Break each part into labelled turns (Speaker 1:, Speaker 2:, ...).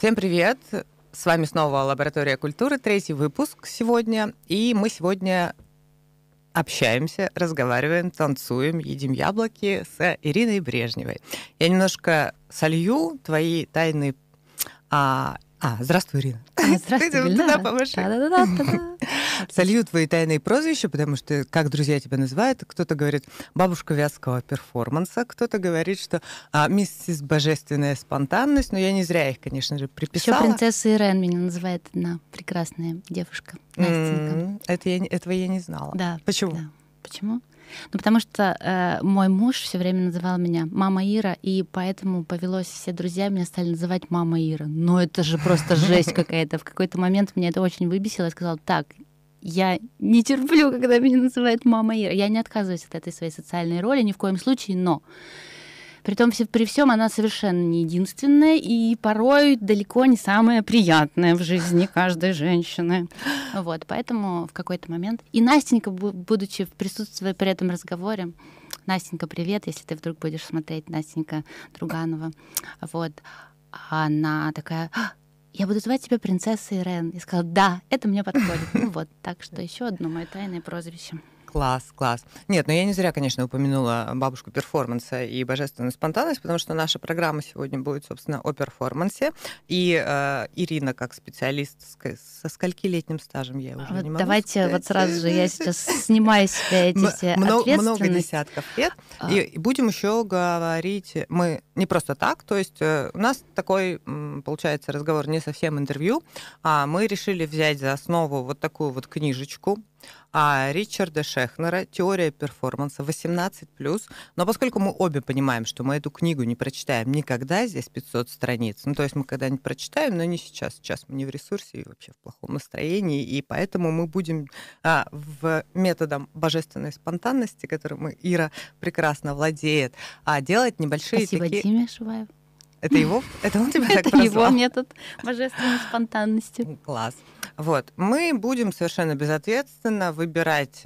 Speaker 1: Всем привет! С вами снова Лаборатория культуры, третий выпуск сегодня. И мы сегодня общаемся, разговариваем, танцуем, едим яблоки с Ириной Брежневой. Я немножко солью твои тайны а, а, здравствуй, Ирина.
Speaker 2: А, здравствуй,
Speaker 1: туда помаши. Твои тайные прозвища, потому что, как друзья тебя называют, кто-то говорит бабушка вязкого перформанса, кто-то говорит, что а, миссис божественная спонтанность, но я не зря их, конечно же, приписала.
Speaker 2: Еще принцесса Ирен меня называет одна прекрасная девушка, Настенька.
Speaker 1: Mm-hmm. Это я, этого я не знала.
Speaker 2: Да.
Speaker 1: Почему?
Speaker 2: Да. Почему? Ну, потому что э, мой муж все время называл меня мама Ира, и поэтому повелось, все друзья меня стали называть мама Ира. Ну, это же просто жесть какая-то. В какой-то момент меня это очень выбесило. Я сказала, так, я не терплю, когда меня называют мама Ира. Я не отказываюсь от этой своей социальной роли ни в коем случае, но Притом при всем она совершенно не единственная и порой далеко не самая приятная в жизни каждой женщины. Вот, поэтому в какой-то момент... И Настенька, будучи в присутствии при этом разговоре, Настенька, привет, если ты вдруг будешь смотреть, Настенька Друганова, вот, она такая, «А, я буду звать тебя принцессой Ирен. И сказала, да, это мне подходит. Ну вот, так что еще одно мое тайное прозвище.
Speaker 1: Класс, класс. Нет, но ну я не зря, конечно, упомянула бабушку перформанса и божественную спонтанность, потому что наша программа сегодня будет, собственно, о перформансе. И э, Ирина, как специалист со скольки-летним стажем, я уже вот не могу
Speaker 2: Давайте
Speaker 1: сказать.
Speaker 2: вот сразу же я сейчас снимаю с себя эти все много,
Speaker 1: много десятков лет. А. И будем еще говорить, мы не просто так, то есть э, у нас такой, получается, разговор не совсем интервью, а мы решили взять за основу вот такую вот книжечку, а Ричарда Шехнера «Теория перформанса 18+.» Но поскольку мы обе понимаем, что мы эту книгу не прочитаем никогда, здесь 500 страниц, ну то есть мы когда-нибудь прочитаем, но не сейчас. Сейчас мы не в ресурсе и вообще в плохом настроении, и поэтому мы будем а, в методом божественной спонтанности, которым Ира прекрасно владеет, а делать небольшие
Speaker 2: Спасибо
Speaker 1: такие...
Speaker 2: Диме Шуваев.
Speaker 1: Это его? Это он тебя так
Speaker 2: Это его метод божественной спонтанности.
Speaker 1: Класс. Вот. Мы будем совершенно безответственно выбирать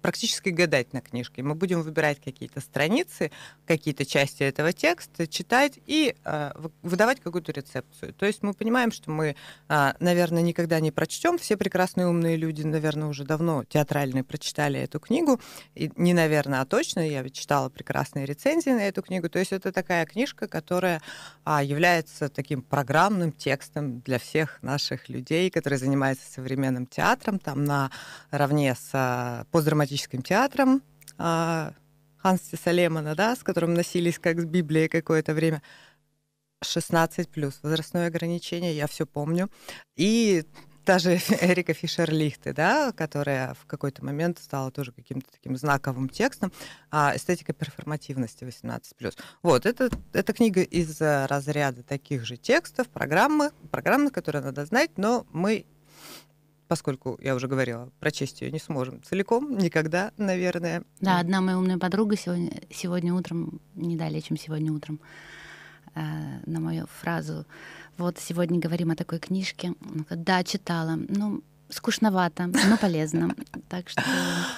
Speaker 1: практически гадать на книжке. Мы будем выбирать какие-то страницы, какие-то части этого текста, читать и э, выдавать какую-то рецепцию. То есть мы понимаем, что мы, э, наверное, никогда не прочтем. Все прекрасные умные люди, наверное, уже давно театральные прочитали эту книгу. И не наверное, а точно. Я ведь читала прекрасные рецензии на эту книгу. То есть это такая книжка, которая э, является таким программным текстом для всех наших людей, которые занимаются современным театром, там наравне с э, постдраматическим драматическим театром а, Ханси Салемана, да, с которым носились как с Библией какое-то время. 16 плюс возрастное ограничение, я все помню. И даже Эрика Фишер-Лихте, да, которая в какой-то момент стала тоже каким-то таким знаковым текстом, а, эстетика перформативности 18+. Вот, это, это книга из разряда таких же текстов, программы, программы, которые надо знать, но мы поскольку я уже говорила, прочесть ее не сможем целиком, никогда, наверное.
Speaker 2: Да, одна моя умная подруга сегодня, сегодня утром, не далее, чем сегодня утром, э, на мою фразу, вот сегодня говорим о такой книжке. Да, читала. Ну, скучновато, но полезно. Так что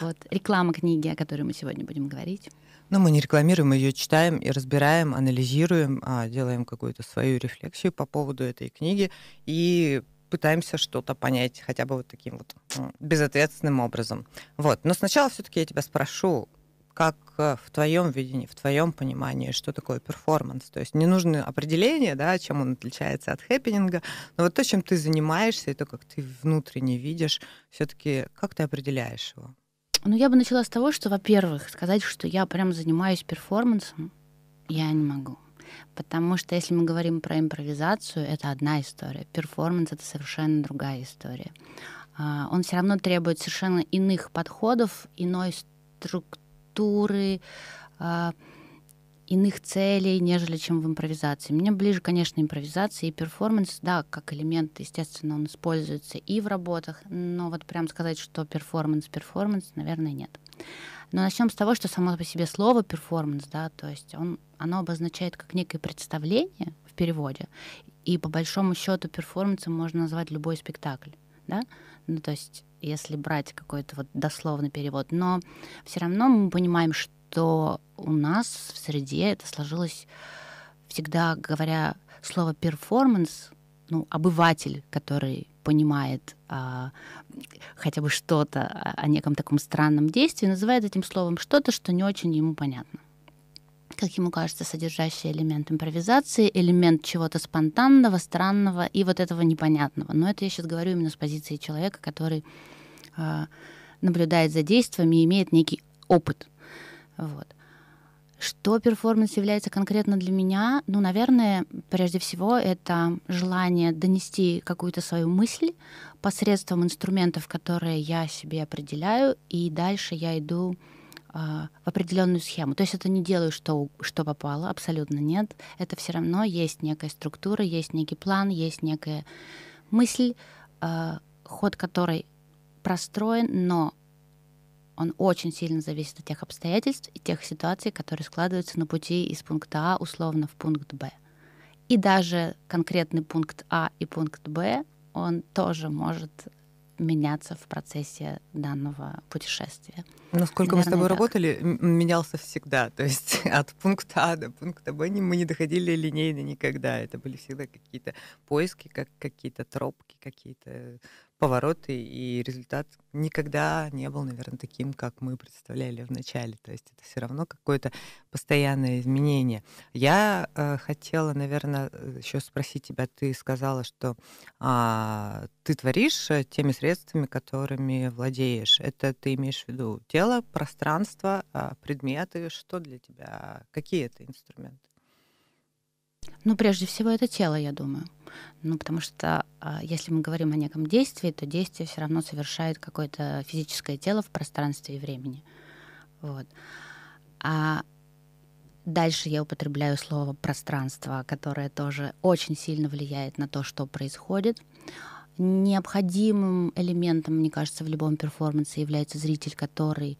Speaker 2: вот реклама книги, о которой мы сегодня будем говорить.
Speaker 1: Но мы не рекламируем, мы ее читаем и разбираем, анализируем, а делаем какую-то свою рефлексию по поводу этой книги и пытаемся что-то понять хотя бы вот таким вот безответственным образом. Вот. Но сначала все-таки я тебя спрошу, как э, в твоем видении, в твоем понимании, что такое перформанс. То есть не нужно определение, да, чем он отличается от хэппенинга, но вот то, чем ты занимаешься, и то, как ты внутренне видишь, все-таки как ты определяешь его?
Speaker 2: Ну, я бы начала с того, что, во-первых, сказать, что я прям занимаюсь перформансом, я не могу. Потому что если мы говорим про импровизацию, это одна история. Перформанс — это совершенно другая история. А, он все равно требует совершенно иных подходов, иной структуры, а, иных целей, нежели чем в импровизации. Мне ближе, конечно, импровизация и перформанс, да, как элемент, естественно, он используется и в работах, но вот прям сказать, что перформанс, перформанс, наверное, нет. Но начнем с того, что само по себе слово перформанс, да, то есть он, оно обозначает как некое представление в переводе, и по большому счету перформансом можно назвать любой спектакль, да, ну то есть если брать какой-то вот дословный перевод, но все равно мы понимаем, что у нас в среде это сложилось всегда, говоря слово перформанс, ну, обыватель, который понимает а, хотя бы что-то о неком таком странном действии, называет этим словом что-то, что не очень ему понятно. Как ему кажется, содержащий элемент импровизации, элемент чего-то спонтанного, странного и вот этого непонятного. Но это я сейчас говорю именно с позиции человека, который а, наблюдает за действиями и имеет некий опыт. Вот. Что перформанс является конкретно для меня? Ну, наверное, прежде всего, это желание донести какую-то свою мысль посредством инструментов, которые я себе определяю, и дальше я иду э, в определенную схему. То есть это не делаю, что, что попало, абсолютно нет. Это все равно есть некая структура, есть некий план, есть некая мысль, э, ход которой простроен, но он очень сильно зависит от тех обстоятельств и тех ситуаций, которые складываются на пути из пункта А условно в пункт Б. И даже конкретный пункт А и пункт Б, он тоже может меняться в процессе данного путешествия.
Speaker 1: Насколько Наверное, мы с тобой так. работали, менялся всегда. То есть от пункта А до пункта Б мы не доходили линейно никогда. Это были всегда какие-то поиски, как какие-то тропки, какие-то повороты, и результат никогда не был, наверное, таким, как мы представляли в начале. То есть это все равно какое-то постоянное изменение. Я э, хотела, наверное, еще спросить тебя. Ты сказала, что а, ты творишь э, теми средствами, которыми владеешь. Это ты имеешь в виду тело, пространство, а, предметы? Что для тебя? Какие это инструменты?
Speaker 2: Ну, прежде всего, это тело, я думаю. Ну, потому что а, если мы говорим о неком действии, то действие все равно совершает какое-то физическое тело в пространстве и времени. Вот. А дальше я употребляю слово пространство, которое тоже очень сильно влияет на то, что происходит. Необходимым элементом, мне кажется, в любом перформансе является зритель, который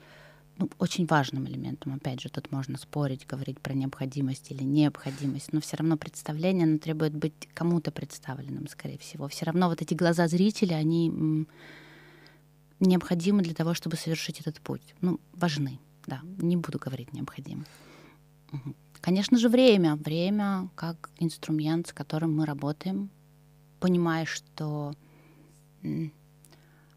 Speaker 2: ну, очень важным элементом. Опять же, тут можно спорить, говорить про необходимость или необходимость, но все равно представление, оно требует быть кому-то представленным, скорее всего. Все равно вот эти глаза зрителя, они необходимы для того, чтобы совершить этот путь. Ну, важны, да, не буду говорить необходимы. Угу. Конечно же, время. Время как инструмент, с которым мы работаем, понимая, что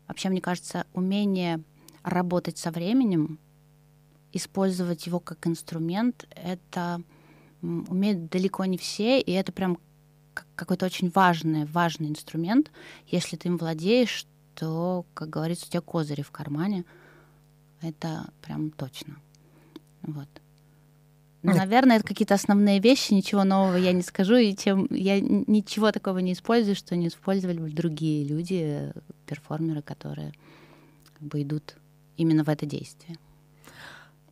Speaker 2: вообще, мне кажется, умение работать со временем использовать его как инструмент, это умеют далеко не все, и это прям какой-то очень важный, важный инструмент. Если ты им владеешь, то, как говорится, у тебя козыри в кармане. Это прям точно. Вот. Ну, наверное, это какие-то основные вещи, ничего нового я не скажу, и чем я ничего такого не использую, что не использовали бы другие люди, перформеры, которые как бы идут именно в это действие.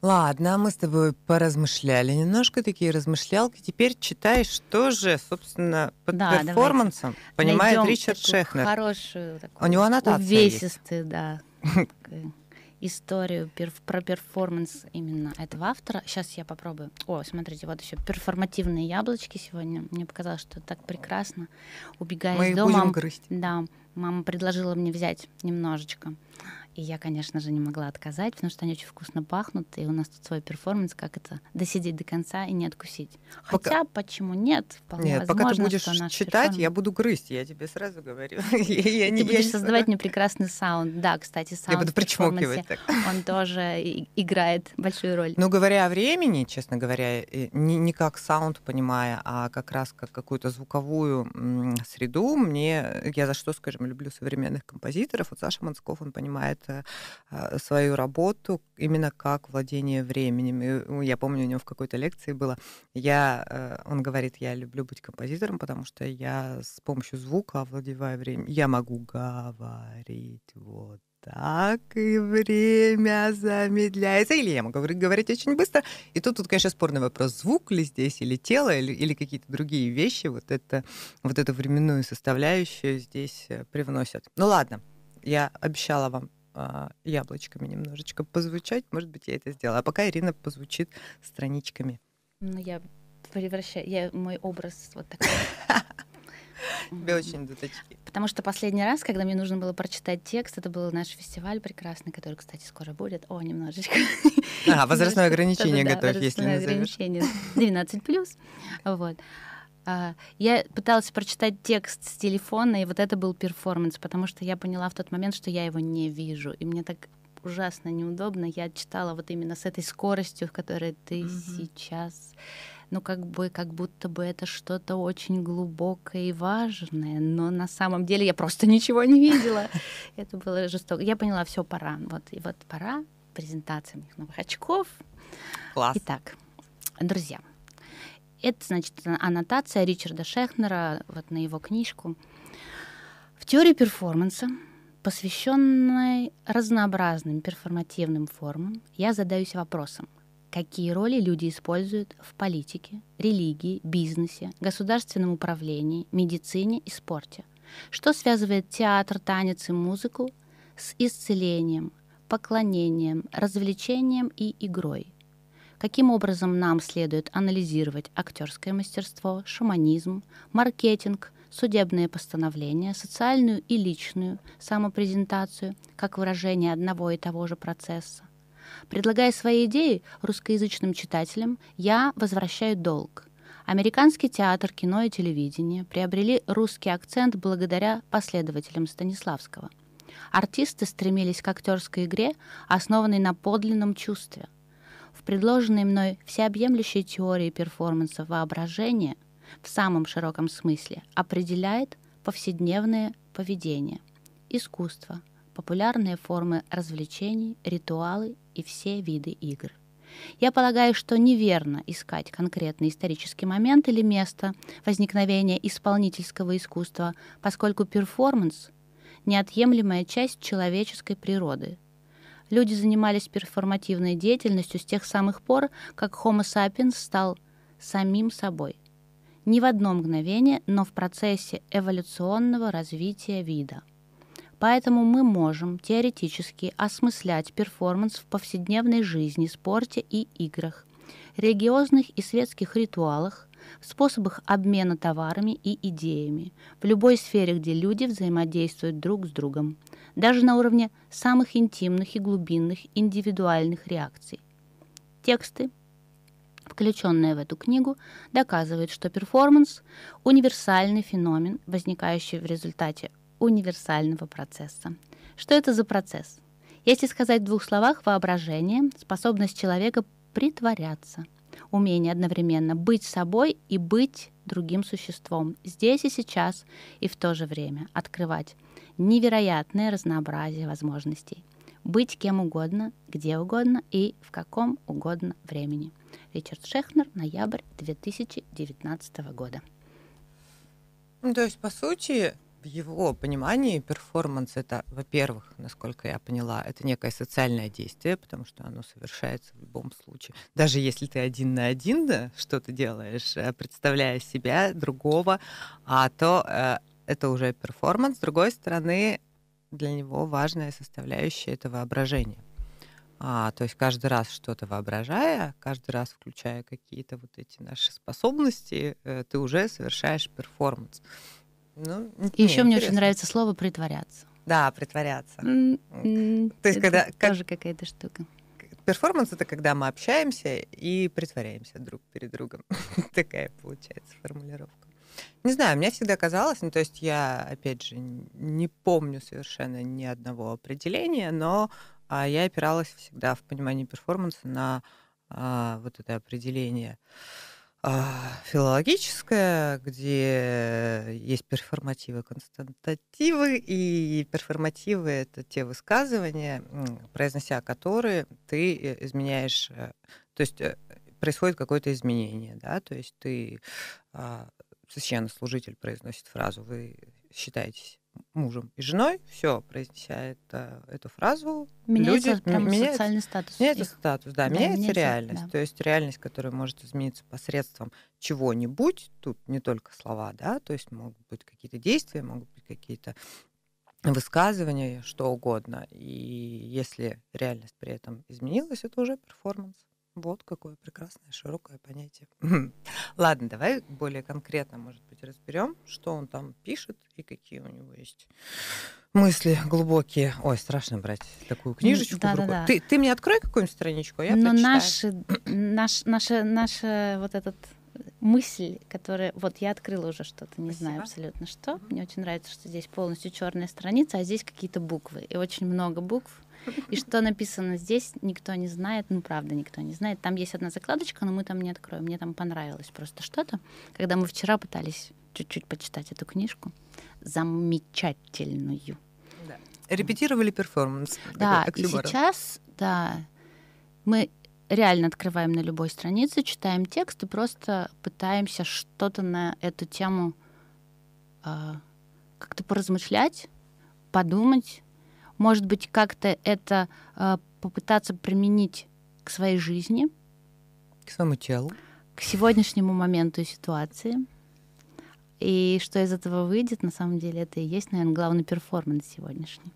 Speaker 1: Ладно, мы с тобой поразмышляли немножко, такие размышлялки. Теперь читай, что же, собственно, под да, перформансом понимает Ричард Шехнер.
Speaker 2: Хорошую,
Speaker 1: такую, У него аннотация
Speaker 2: увесистую, есть. да, историю про перформанс именно этого автора. Сейчас я попробую. О, смотрите, вот еще перформативные яблочки сегодня. Мне показалось, что так прекрасно. Убегая
Speaker 1: Мы
Speaker 2: из дома.
Speaker 1: Будем грызть.
Speaker 2: Да, мама предложила мне взять немножечко. И я, конечно же, не могла отказать, потому что они очень вкусно пахнут, и у нас тут свой перформанс, как это досидеть до конца и не откусить. Хотя, пока... почему нет?
Speaker 1: Вполне нет, возможно, пока ты будешь читать, перформанс... я буду грызть, я тебе сразу говорю.
Speaker 2: я, ты будешь создавать мне прекрасный саунд. Да, кстати, саунд
Speaker 1: Я буду причмокивать так.
Speaker 2: Он тоже играет большую роль.
Speaker 1: Ну, говоря о времени, честно говоря, не, не как саунд понимая, а как раз как какую-то звуковую среду, мне, я за что, скажем, люблю современных композиторов, вот Саша Маноцков, он понимает свою работу именно как владение временем. И ну, я помню, у него в какой-то лекции было, я, э, он говорит, я люблю быть композитором, потому что я с помощью звука овладеваю временем. Я могу говорить вот так, и время замедляется. Или я могу говорить очень быстро. И тут, тут, конечно, спорный вопрос, звук ли здесь, или тело, или, или какие-то другие вещи вот, это, вот эту временную составляющую здесь э, привносят. Ну ладно, я обещала вам а, яблочками немножечко позвучать. Может быть, я это сделала. А пока Ирина позвучит страничками.
Speaker 2: Ну, я превращаю... Я, мой образ вот такой.
Speaker 1: Тебе очень идут очки.
Speaker 2: Потому что последний раз, когда мне нужно было прочитать текст, это был наш фестиваль прекрасный, который, кстати, скоро будет. О, немножечко.
Speaker 1: А, возрастное ограничение готовь, если не
Speaker 2: ограничение 12+. Вот. А, я пыталась прочитать текст с телефона, и вот это был перформанс, потому что я поняла в тот момент, что я его не вижу. И мне так ужасно неудобно. Я читала вот именно с этой скоростью, в которой ты mm-hmm. сейчас ну, как бы, как будто бы это что-то очень глубокое и важное, но на самом деле я просто ничего не видела. Это было жестоко. Я поняла, все, пора. Вот, и вот пора презентация моих новых очков.
Speaker 1: Класс.
Speaker 2: Итак, друзья, это, значит, аннотация Ричарда Шехнера вот на его книжку. В теории перформанса, посвященной разнообразным перформативным формам, я задаюсь вопросом, какие роли люди используют в политике, религии, бизнесе, государственном управлении, медицине и спорте. Что связывает театр, танец и музыку с исцелением, поклонением, развлечением и игрой. Каким образом нам следует анализировать актерское мастерство, шаманизм, маркетинг, судебные постановления, социальную и личную самопрезентацию как выражение одного и того же процесса, Предлагая свои идеи русскоязычным читателям, я возвращаю долг. Американский театр, кино и телевидение приобрели русский акцент благодаря последователям Станиславского. Артисты стремились к актерской игре, основанной на подлинном чувстве. В предложенной мной всеобъемлющей теории перформанса воображение в самом широком смысле определяет повседневное поведение, искусство, популярные формы развлечений, ритуалы и все виды игр. Я полагаю, что неверно искать конкретный исторический момент или место возникновения исполнительского искусства, поскольку перформанс — неотъемлемая часть человеческой природы. Люди занимались перформативной деятельностью с тех самых пор, как Homo sapiens стал самим собой. Не в одно мгновение, но в процессе эволюционного развития вида — Поэтому мы можем теоретически осмыслять перформанс в повседневной жизни, спорте и играх, религиозных и светских ритуалах, способах обмена товарами и идеями, в любой сфере, где люди взаимодействуют друг с другом, даже на уровне самых интимных и глубинных индивидуальных реакций. Тексты, включенные в эту книгу, доказывают, что перформанс – универсальный феномен, возникающий в результате универсального процесса. Что это за процесс? Если сказать в двух словах, воображение — способность человека притворяться, умение одновременно быть собой и быть другим существом, здесь и сейчас, и в то же время открывать невероятное разнообразие возможностей, быть кем угодно, где угодно и в каком угодно времени. Ричард Шехнер, ноябрь 2019 года.
Speaker 1: Ну, то есть, по сути, в его понимании перформанс это, во-первых, насколько я поняла, это некое социальное действие, потому что оно совершается в любом случае. Даже если ты один на один, да, что ты делаешь, э, представляя себя, другого, а то э, это уже перформанс. С другой стороны, для него важная составляющая это воображение. А, то есть каждый раз что-то воображая, каждый раз включая какие-то вот эти наши способности, э, ты уже совершаешь перформанс.
Speaker 2: Ну, и еще мне очень нравится слово притворяться.
Speaker 1: Да, притворяться. Mm-hmm. То есть, когда
Speaker 2: тоже как... какая-то штука.
Speaker 1: Перформанс это когда мы общаемся и притворяемся друг перед другом. Такая получается формулировка. Не знаю, мне всегда казалось, ну то есть я, опять же, не помню совершенно ни одного определения, но а, я опиралась всегда в понимании перформанса на а, вот это определение. А, филологическая, где есть перформативы, константативы, и перформативы — это те высказывания, произнося которые ты э, изменяешь, э, то есть э, происходит какое-то изменение, да, то есть ты, а, священнослужитель произносит фразу, вы считаетесь мужем и женой, все, произнеся это, эту фразу,
Speaker 2: меняется люди, прям меняется, социальный статус.
Speaker 1: Меняется их. статус, да, да меняется, меняется реальность. Да. То есть реальность, которая может измениться посредством чего-нибудь, тут не только слова, да, то есть могут быть какие-то действия, могут быть какие-то высказывания, что угодно. И если реальность при этом изменилась, это уже перформанс. Вот какое прекрасное, широкое понятие. Ладно, давай более конкретно, может быть, разберем, что он там пишет и какие у него есть мысли глубокие. Ой, страшно брать такую книжечку. Да, да, да. Ты, ты мне открой какую-нибудь страничку, а я
Speaker 2: Но наш, наш, наша, наша вот этот мысль, которая... Вот я открыла уже что-то, не
Speaker 1: Спасибо.
Speaker 2: знаю абсолютно что. Мне очень нравится, что здесь полностью черная страница, а здесь какие-то буквы. И очень много букв. И что написано здесь, никто не знает. Ну, правда, никто не знает. Там есть одна закладочка, но мы там не откроем. Мне там понравилось просто что-то. Когда мы вчера пытались чуть-чуть почитать эту книжку, замечательную.
Speaker 1: Да. Репетировали перформанс.
Speaker 2: Да,
Speaker 1: такой
Speaker 2: и сейчас, да, мы реально открываем на любой странице, читаем текст и просто пытаемся что-то на эту тему а, как-то поразмышлять, подумать, может быть, как-то это а, попытаться применить к своей жизни,
Speaker 1: К своему телу.
Speaker 2: к сегодняшнему моменту и ситуации. И что из этого выйдет, на самом деле, это и есть, наверное, главный перформанс сегодняшний.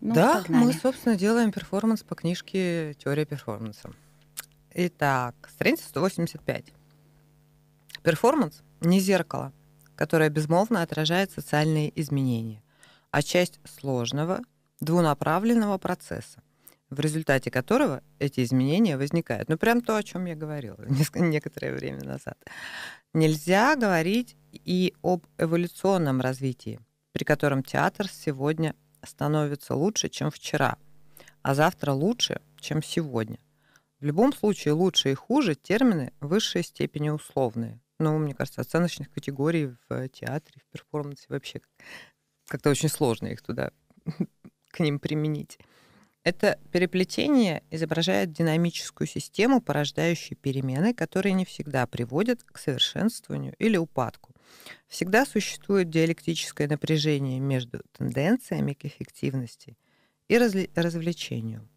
Speaker 2: Ну,
Speaker 1: да,
Speaker 2: погнали.
Speaker 1: мы, собственно, делаем перформанс по книжке «Теория перформанса». Итак, страница 185. Перформанс — не зеркало, которое безмолвно отражает социальные изменения, а часть сложного, двунаправленного процесса, в результате которого эти изменения возникают. Ну, прям то, о чем я говорила некоторое время назад. Нельзя говорить и об эволюционном развитии, при котором театр сегодня становится лучше, чем вчера, а завтра лучше, чем сегодня. В любом случае лучше и хуже термины высшей степени условные. Ну, мне кажется, оценочных категорий в театре, в перформансе вообще как-то очень сложно их туда к ним применить. Это переплетение изображает динамическую систему, порождающую перемены, которые не всегда приводят к совершенствованию или упадку. Всегда существует диалектическое напряжение между тенденциями к эффективности и разли- развлечению.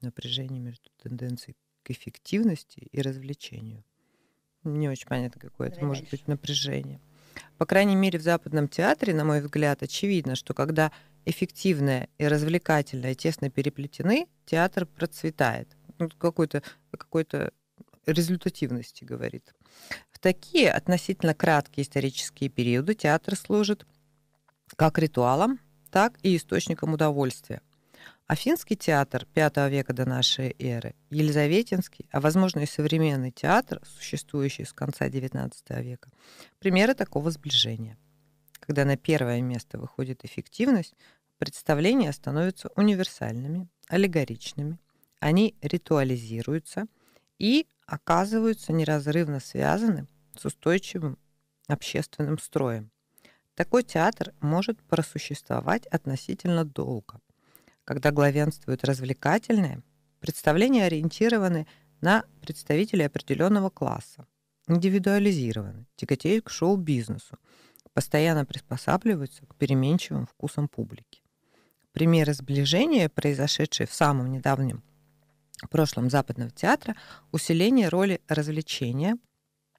Speaker 1: Напряжение между тенденцией к эффективности и развлечению. Не очень понятно, какое это может
Speaker 2: дальше.
Speaker 1: быть напряжение. По крайней мере, в западном театре, на мой взгляд, очевидно, что когда эффективное и развлекательное тесно переплетены, театр процветает. Ну, какой-то какой-то результативности говорит. В такие относительно краткие исторические периоды театр служит как ритуалом, так и источником удовольствия. Афинский театр V века до нашей эры, Елизаветинский, а возможно и современный театр, существующий с конца XIX века, примеры такого сближения. Когда на первое место выходит эффективность, представления становятся универсальными, аллегоричными, они ритуализируются и оказываются неразрывно связаны с устойчивым общественным строем. Такой театр может просуществовать относительно долго. Когда главенствует развлекательное, представления ориентированы на представителей определенного класса, индивидуализированы, тяготеют к шоу-бизнесу, постоянно приспосабливаются к переменчивым вкусам публики. Примеры сближения, произошедшие в самом недавнем прошлом западного театра, усиление роли развлечения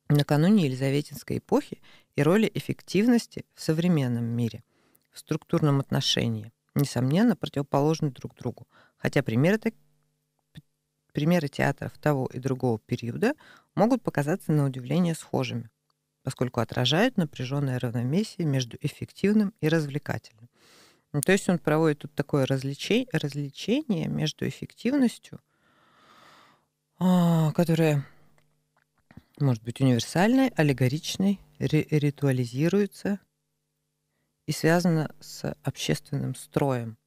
Speaker 1: накануне Елизаветинской эпохи и роли эффективности в современном мире, в структурном отношении, несомненно, противоположны друг другу. Хотя примеры, так- примеры театров того и другого периода могут показаться на удивление схожими, поскольку отражают напряженное равновесие между эффективным и развлекательным. Ну, То есть он проводит тут такое развлече- развлечение между эффективностью, а, которая может быть универсальной, аллегоричной, ри- ритуализируется и связана с общественным строем.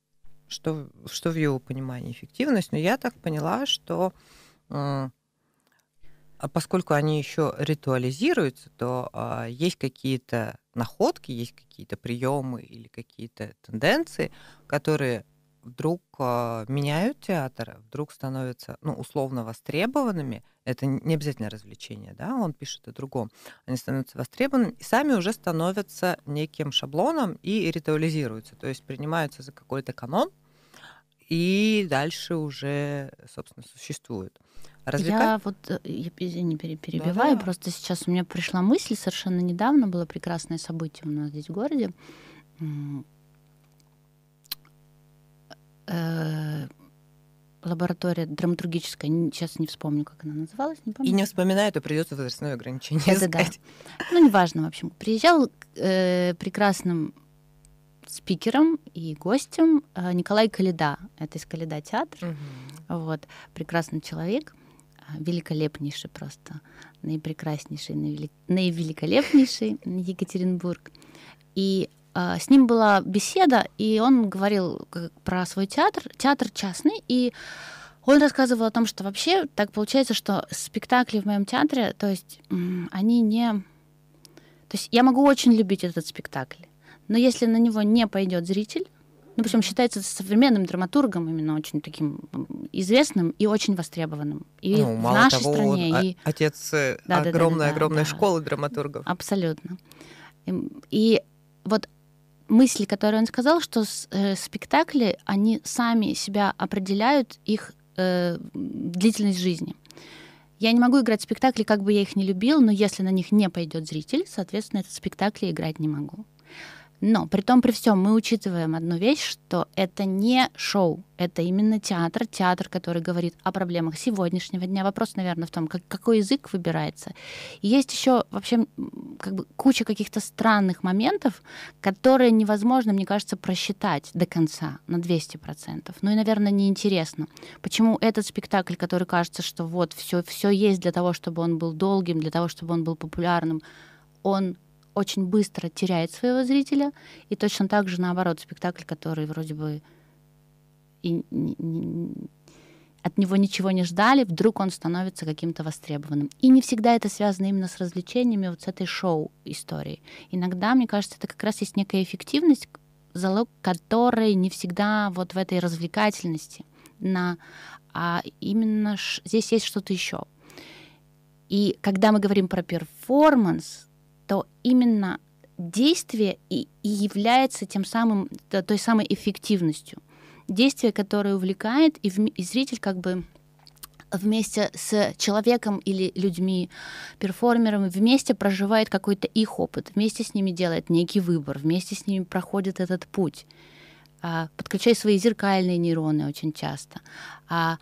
Speaker 1: Что, что в его понимании эффективность? Но я так поняла, что м, а поскольку они еще ритуализируются, то а, есть какие-то находки, есть какие-то приемы или какие-то тенденции, которые вдруг а, меняют театр, вдруг становятся ну, условно востребованными. Это не обязательно развлечение, да, он пишет о другом. Они становятся востребованными и сами уже становятся неким шаблоном и ритуализируются, то есть принимаются за какой-то канон, и дальше уже, собственно, существуют. Развлека-
Speaker 2: Я вот, э, я, пере- перебиваю,
Speaker 1: Да-да.
Speaker 2: просто сейчас у меня пришла мысль, совершенно недавно было прекрасное событие у нас здесь в городе. Э, Лаборатория драматургическая, сейчас не вспомню, как она называлась, не помню.
Speaker 1: И не вспоминаю, то придется возрастное ограничение
Speaker 2: Да-да-да.
Speaker 1: искать.
Speaker 2: Ну, неважно, в общем. Приезжал э, прекрасным спикером и гостем э, Николай Калида. Это из Калида театр. Вот, прекрасный человек. а, великолепнейший просто, наипрекраснейший, наивеликолепнейший Екатеринбург. И э, с ним была беседа, и он говорил про свой театр, театр частный, и он рассказывал о том, что вообще так получается, что спектакли в моем театре, то есть они не... То есть я могу очень любить этот спектакль, но если на него не пойдет зритель, ну, причем считается современным драматургом, именно очень таким известным и очень востребованным. И ну, в нашей того, стране. Он,
Speaker 1: и... Отец да, огромной, да, да, огромной да, школы драматургов.
Speaker 2: Абсолютно. И, и вот мысли, которые он сказал, что э, спектакли, они сами себя определяют, их э, длительность жизни. Я не могу играть спектакли, как бы я их не любил, но если на них не пойдет зритель, соответственно, этот спектакль играть не могу. Но при том, при всем, мы учитываем одну вещь, что это не шоу, это именно театр, театр, который говорит о проблемах сегодняшнего дня. Вопрос, наверное, в том, как, какой язык выбирается. И есть еще вообще как бы куча каких-то странных моментов, которые невозможно, мне кажется, просчитать до конца на 200%. Ну и, наверное, неинтересно. Почему этот спектакль, который кажется, что вот все, все есть для того, чтобы он был долгим, для того, чтобы он был популярным, он очень быстро теряет своего зрителя, и точно так же наоборот спектакль, который вроде бы и, от него ничего не ждали, вдруг он становится каким-то востребованным. И не всегда это связано именно с развлечениями, вот с этой шоу-историей. Иногда, мне кажется, это как раз есть некая эффективность, залог которой не всегда вот в этой развлекательности, на, а именно ш, здесь есть что-то еще. И когда мы говорим про перформанс, то именно действие и, и является тем самым, той самой эффективностью. Действие, которое увлекает, и, в, и зритель как бы вместе с человеком или людьми, перформерами, вместе проживает какой-то их опыт, вместе с ними делает некий выбор, вместе с ними проходит этот путь, а, подключая свои зеркальные нейроны очень часто, а,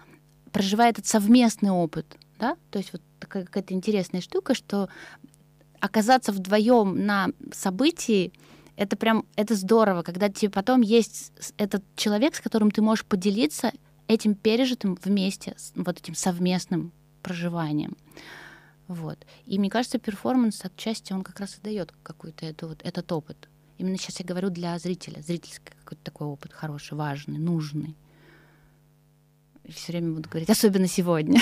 Speaker 2: проживает этот совместный опыт, да, то есть вот такая какая-то интересная штука, что оказаться вдвоем на событии, это прям, это здорово, когда тебе потом есть этот человек, с которым ты можешь поделиться этим пережитым вместе, вот этим совместным проживанием. Вот. И мне кажется, перформанс отчасти он как раз и дает какой-то это, вот, этот опыт. Именно сейчас я говорю для зрителя. Зрительский какой-то такой опыт хороший, важный, нужный. Все время буду говорить, особенно сегодня.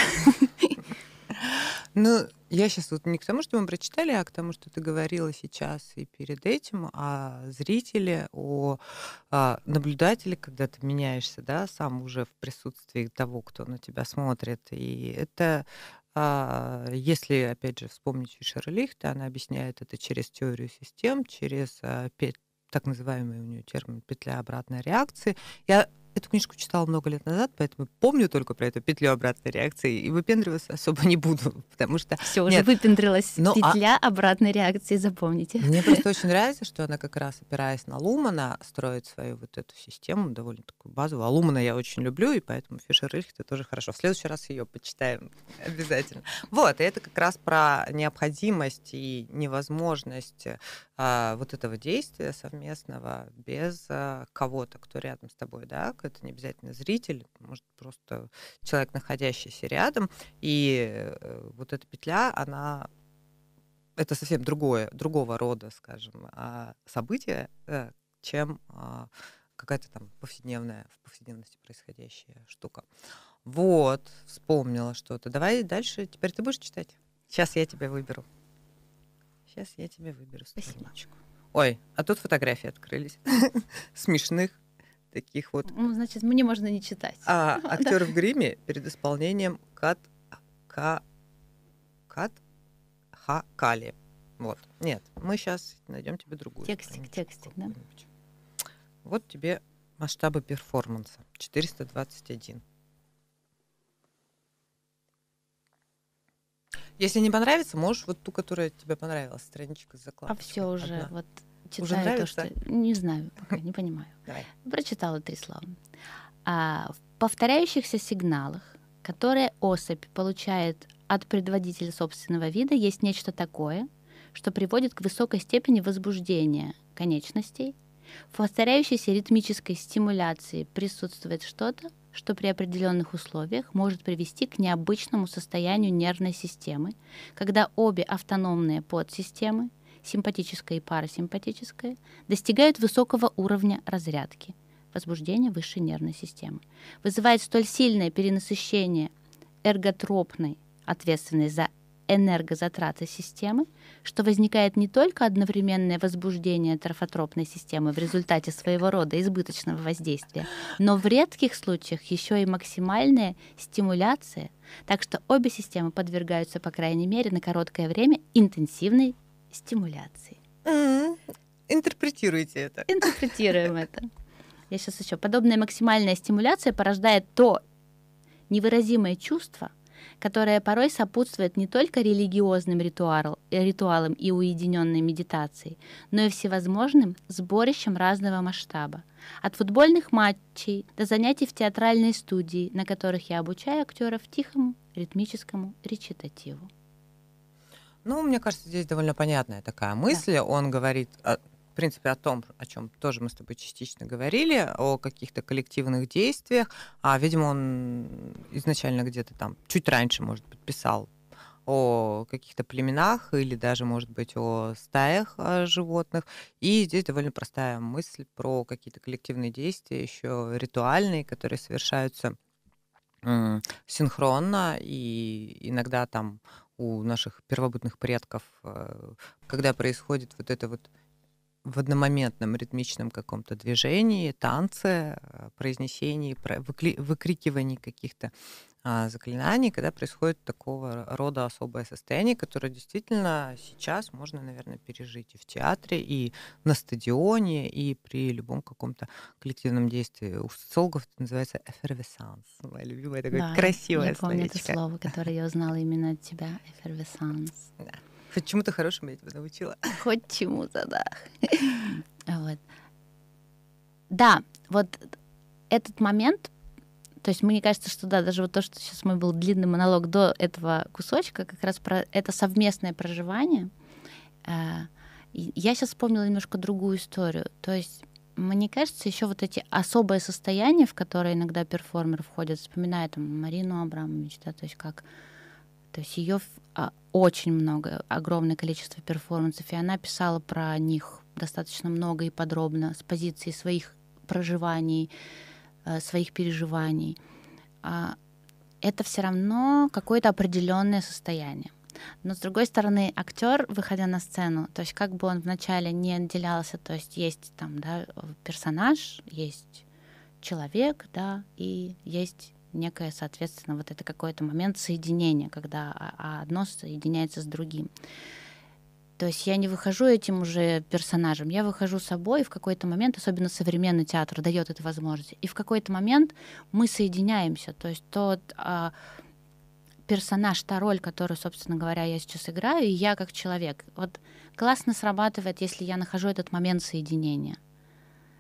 Speaker 1: Ну, я сейчас вот не к тому, что мы прочитали, а к тому, что ты говорила сейчас и перед этим о зрителе, о, о а, наблюдателе, когда ты меняешься, да, сам уже в присутствии того, кто на тебя смотрит. И это а, если, опять же, вспомнить Фишера Лихта, она объясняет это через теорию систем, через а, так называемый у нее термин петля обратной реакции. Я Эту книжку читала много лет назад, поэтому помню только про эту петлю обратной реакции и выпендриваться особо не буду, потому что...
Speaker 2: Все, уже выпендрилась Но, ну, а петля а... обратной реакции, запомните.
Speaker 1: Мне просто очень нравится, что она как раз, опираясь на Лумана, строит свою вот эту систему, довольно такую базовую. А Лумана я очень люблю, и поэтому Фишер Рильх это тоже хорошо. В следующий раз ее почитаем обязательно. Вот, и это как раз про необходимость и невозможность а, вот этого действия совместного без а, кого-то, кто рядом с тобой, да, это не обязательно зритель, может просто человек, находящийся рядом, и э, вот эта петля, она это совсем другое, другого рода, скажем, а, событие, э, чем а, какая-то там повседневная, в повседневности происходящая штука. Вот, вспомнила что-то. Давай дальше, теперь ты будешь читать? Сейчас я тебя выберу. Сейчас я тебе выберу страничку. Ой, а тут фотографии открылись. Смешных таких вот.
Speaker 2: Ну, значит, мне можно не читать.
Speaker 1: А актер в гриме перед исполнением Кат Ка Кат Ха Кали. Вот. Нет, мы сейчас найдем тебе другую.
Speaker 2: Текстик, текстик, да?
Speaker 1: Вот тебе масштабы перформанса. 421. Если не понравится, можешь вот ту, которая тебе понравилась, страничка с закладкой.
Speaker 2: А все уже, одна. вот читаю уже нравится? то, что... Не знаю, пока не понимаю.
Speaker 1: Давай.
Speaker 2: Прочитала три слова. А, в повторяющихся сигналах, которые особь получает от предводителя собственного вида, есть нечто такое, что приводит к высокой степени возбуждения конечностей. В повторяющейся ритмической стимуляции присутствует что-то, что при определенных условиях может привести к необычному состоянию нервной системы, когда обе автономные подсистемы, симпатическая и парасимпатическая, достигают высокого уровня разрядки, возбуждения высшей нервной системы. Вызывает столь сильное перенасыщение эрготропной, ответственной за энергозатраты системы, что возникает не только одновременное возбуждение трофотропной системы в результате своего рода избыточного воздействия, но в редких случаях еще и максимальная стимуляция, так что обе системы подвергаются, по крайней мере, на короткое время интенсивной стимуляции.
Speaker 1: Mm-hmm. Интерпретируйте это.
Speaker 2: Интерпретируем это. Я сейчас еще. Подобная максимальная стимуляция порождает то невыразимое чувство, которая порой сопутствует не только религиозным ритуал, ритуалам и уединенной медитации, но и всевозможным сборищам разного масштаба. От футбольных матчей до занятий в театральной студии, на которых я обучаю актеров тихому ритмическому речитативу.
Speaker 1: Ну, мне кажется, здесь довольно понятная такая мысль. Да. Он говорит принципе, о том, о чем тоже мы с тобой частично говорили, о каких-то коллективных действиях. А, видимо, он изначально где-то там чуть раньше, может быть, писал о каких-то племенах или даже, может быть, о стаях о животных. И здесь довольно простая мысль про какие-то коллективные действия, еще ритуальные, которые совершаются синхронно, и иногда там у наших первобытных предков, э, когда происходит вот это вот в одномоментном ритмичном каком-то движении, танце, э, произнесении, выкрикивании каких-то а, заклинаний, когда происходит такого рода особое состояние, которое действительно сейчас можно, наверное, пережить и в театре, и на стадионе, и при любом каком-то коллективном действии. У социологов это называется эфервесанс. Моя любимая такое да, красивое
Speaker 2: я помню словечко. это слово, которое я узнала именно от тебя, эфервесанс.
Speaker 1: Да. Хоть чему-то хорошему я тебя научила.
Speaker 2: Хоть чему-то, да. Вот. Да, вот этот момент, то есть мне кажется, что да, даже вот то, что сейчас мой был длинный монолог до этого кусочка, как раз про это совместное проживание. Э, я сейчас вспомнила немножко другую историю. То есть мне кажется, еще вот эти особые состояния, в которые иногда перформер входит, вспоминаю там Марину Абрамович, да, то есть как то есть ее а, очень много, огромное количество перформансов, и она писала про них достаточно много и подробно с позиции своих проживаний, э, своих переживаний. А, это все равно какое-то определенное состояние. Но с другой стороны, актер, выходя на сцену, то есть как бы он вначале не отделялся, то есть есть там да, персонаж, есть человек, да, и есть некое, соответственно, вот это какой-то момент соединения, когда одно соединяется с другим. То есть я не выхожу этим уже персонажем, я выхожу собой, в какой-то момент, особенно современный театр дает эту возможность, и в какой-то момент мы соединяемся. То есть тот а, персонаж, та роль, которую, собственно говоря, я сейчас играю, и я как человек. Вот классно срабатывает, если я нахожу этот момент соединения.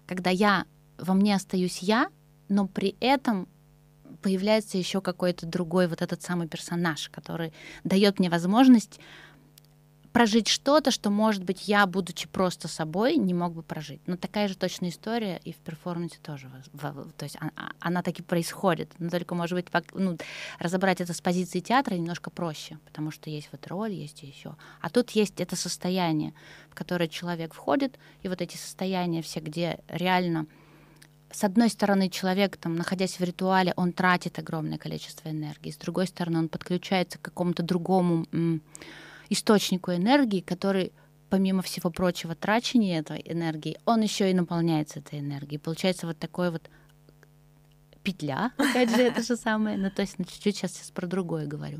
Speaker 2: Когда я во мне остаюсь я, но при этом появляется еще какой-то другой вот этот самый персонаж, который дает мне возможность прожить что-то, что, может быть, я, будучи просто собой, не мог бы прожить. Но такая же точная история и в перформансе тоже. То есть она, она таки происходит. Но только, может быть, ну, разобрать это с позиции театра немножко проще, потому что есть вот роль, есть еще. А тут есть это состояние, в которое человек входит, и вот эти состояния все, где реально с одной стороны, человек, там, находясь в ритуале, он тратит огромное количество энергии, с другой стороны, он подключается к какому-то другому источнику энергии, который, помимо всего прочего трачения этой энергии, он еще и наполняется этой энергией. Получается вот такой вот петля, опять же, это же самое. Ну, то есть, ну, чуть-чуть сейчас, сейчас про другое говорю.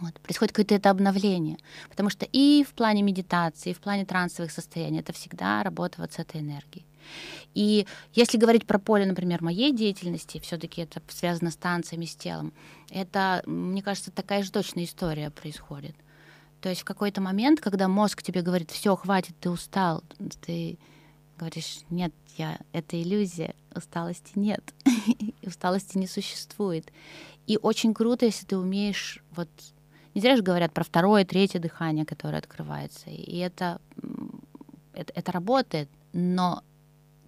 Speaker 2: Вот. Происходит какое-то это обновление. Потому что и в плане медитации, и в плане трансовых состояний это всегда работа вот с этой энергией. И если говорить про поле, например, моей деятельности, все-таки это связано с танцами, с телом, это, мне кажется, такая же точная история происходит. То есть в какой-то момент, когда мозг тебе говорит, все, хватит, ты устал, ты говоришь, нет, я, это иллюзия, усталости нет, усталости не существует. И очень круто, если ты умеешь вот не зря же говорят про второе, третье дыхание, которое открывается. И это, это, это работает, но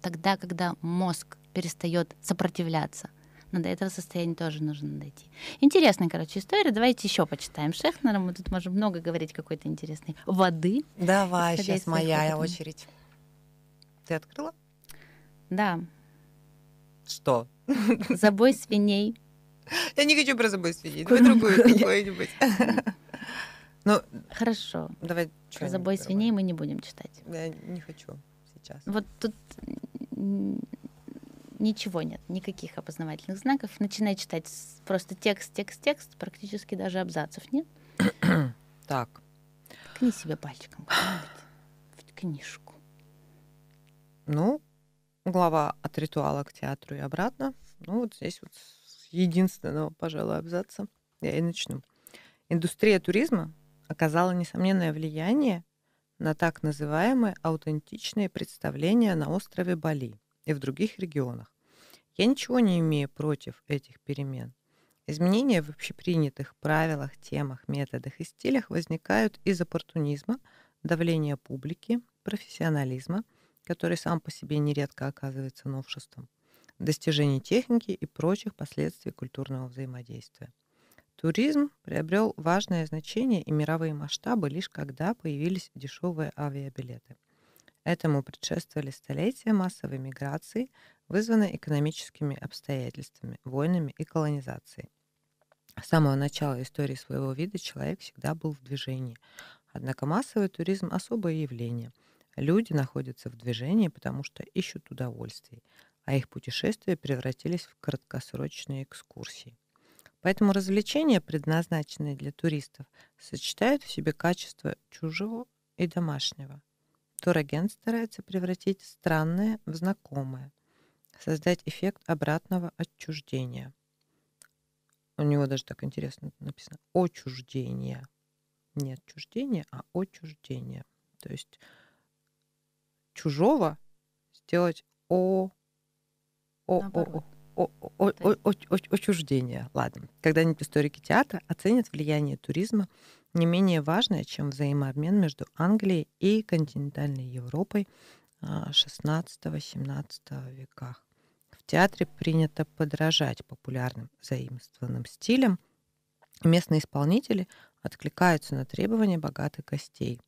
Speaker 2: тогда, когда мозг перестает сопротивляться, Но до этого состояния тоже нужно дойти. Интересная, короче, история. Давайте еще почитаем Шехнера. Мы тут можем много говорить какой-то интересной воды.
Speaker 1: Давай, сейчас моя очередь. Ты открыла?
Speaker 2: Да.
Speaker 1: Что?
Speaker 2: Забой свиней.
Speaker 1: Я не хочу про забой свиней. Давай другую какую-нибудь.
Speaker 2: Ну, Хорошо.
Speaker 1: Давай
Speaker 2: Про забой свиней мы не будем читать.
Speaker 1: Я не хочу сейчас.
Speaker 2: Вот тут ничего нет, никаких опознавательных знаков. Начинай читать просто текст, текст, текст, практически даже абзацев нет.
Speaker 1: так.
Speaker 2: Ткни себе пальчиком в книжку.
Speaker 1: Ну, глава от ритуала к театру и обратно. Ну, вот здесь вот с единственного, пожалуй, абзаца я и начну. Индустрия туризма оказала несомненное влияние на так называемые аутентичные представления на острове Бали и в других регионах. Я ничего не имею против этих перемен. Изменения в общепринятых правилах, темах, методах и стилях возникают из оппортунизма, давления публики, профессионализма, который сам по себе нередко оказывается новшеством, достижений техники и прочих последствий культурного взаимодействия. Туризм приобрел важное значение и мировые масштабы лишь когда появились дешевые авиабилеты. Этому предшествовали столетия массовой миграции, вызванной экономическими обстоятельствами, войнами и колонизацией. С самого начала истории своего вида человек всегда был в движении. Однако массовый туризм – особое явление. Люди находятся в движении, потому что ищут удовольствий, а их путешествия превратились в краткосрочные экскурсии. Поэтому развлечения, предназначенные для туристов, сочетают в себе качество чужого и домашнего. Турагент старается превратить странное в знакомое, создать эффект обратного отчуждения. У него даже так интересно написано «отчуждение». Не отчуждение, а отчуждение. То есть чужого сделать о, о, о, о, отчуждения. Ладно. Когда-нибудь историки театра оценят влияние туризма не менее важное, чем взаимообмен между Англией и континентальной Европой XVI-XVII а, веках. В театре принято подражать популярным заимствованным стилям. Местные исполнители откликаются на требования богатых гостей.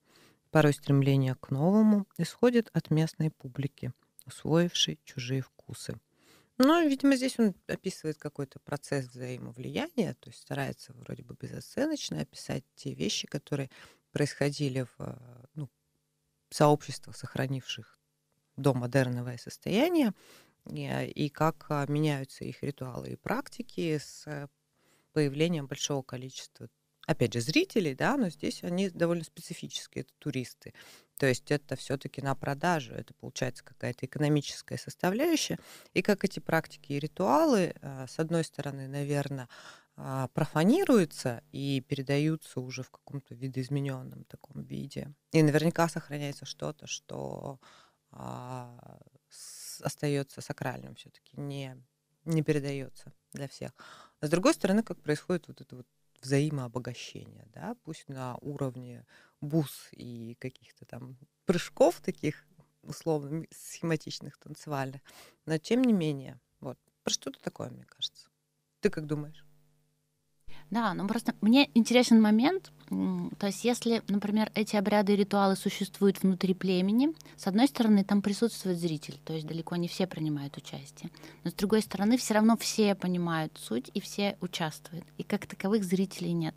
Speaker 1: Порой стремление к новому исходит от местной публики, усвоившей чужие вкусы. Ну, видимо, здесь он описывает какой-то процесс взаимовлияния, то есть старается вроде бы безоценочно описать те вещи, которые происходили в ну, сообществах, сохранивших до модерновое состояние, и, и как а, меняются их ритуалы и практики с появлением большого количества опять же, зрителей, да, но здесь они довольно специфические, это туристы. То есть это все-таки на продажу, это получается какая-то экономическая составляющая. И как эти практики и ритуалы, а, с одной стороны, наверное, а, профанируются и передаются уже в каком-то видоизмененном таком виде. И наверняка сохраняется что-то, что а, остается сакральным все-таки, не, не передается для всех. А с другой стороны, как происходит вот это вот взаимообогащения, да, пусть на уровне бус и каких-то там прыжков таких условно схематичных, танцевальных, но тем не менее, вот, про что-то такое, мне кажется. Ты как думаешь?
Speaker 2: Да, ну просто мне интересен момент, то есть если, например, эти обряды и ритуалы существуют внутри племени, с одной стороны, там присутствует зритель, то есть далеко не все принимают участие, но с другой стороны, все равно все понимают суть и все участвуют, и как таковых зрителей нет.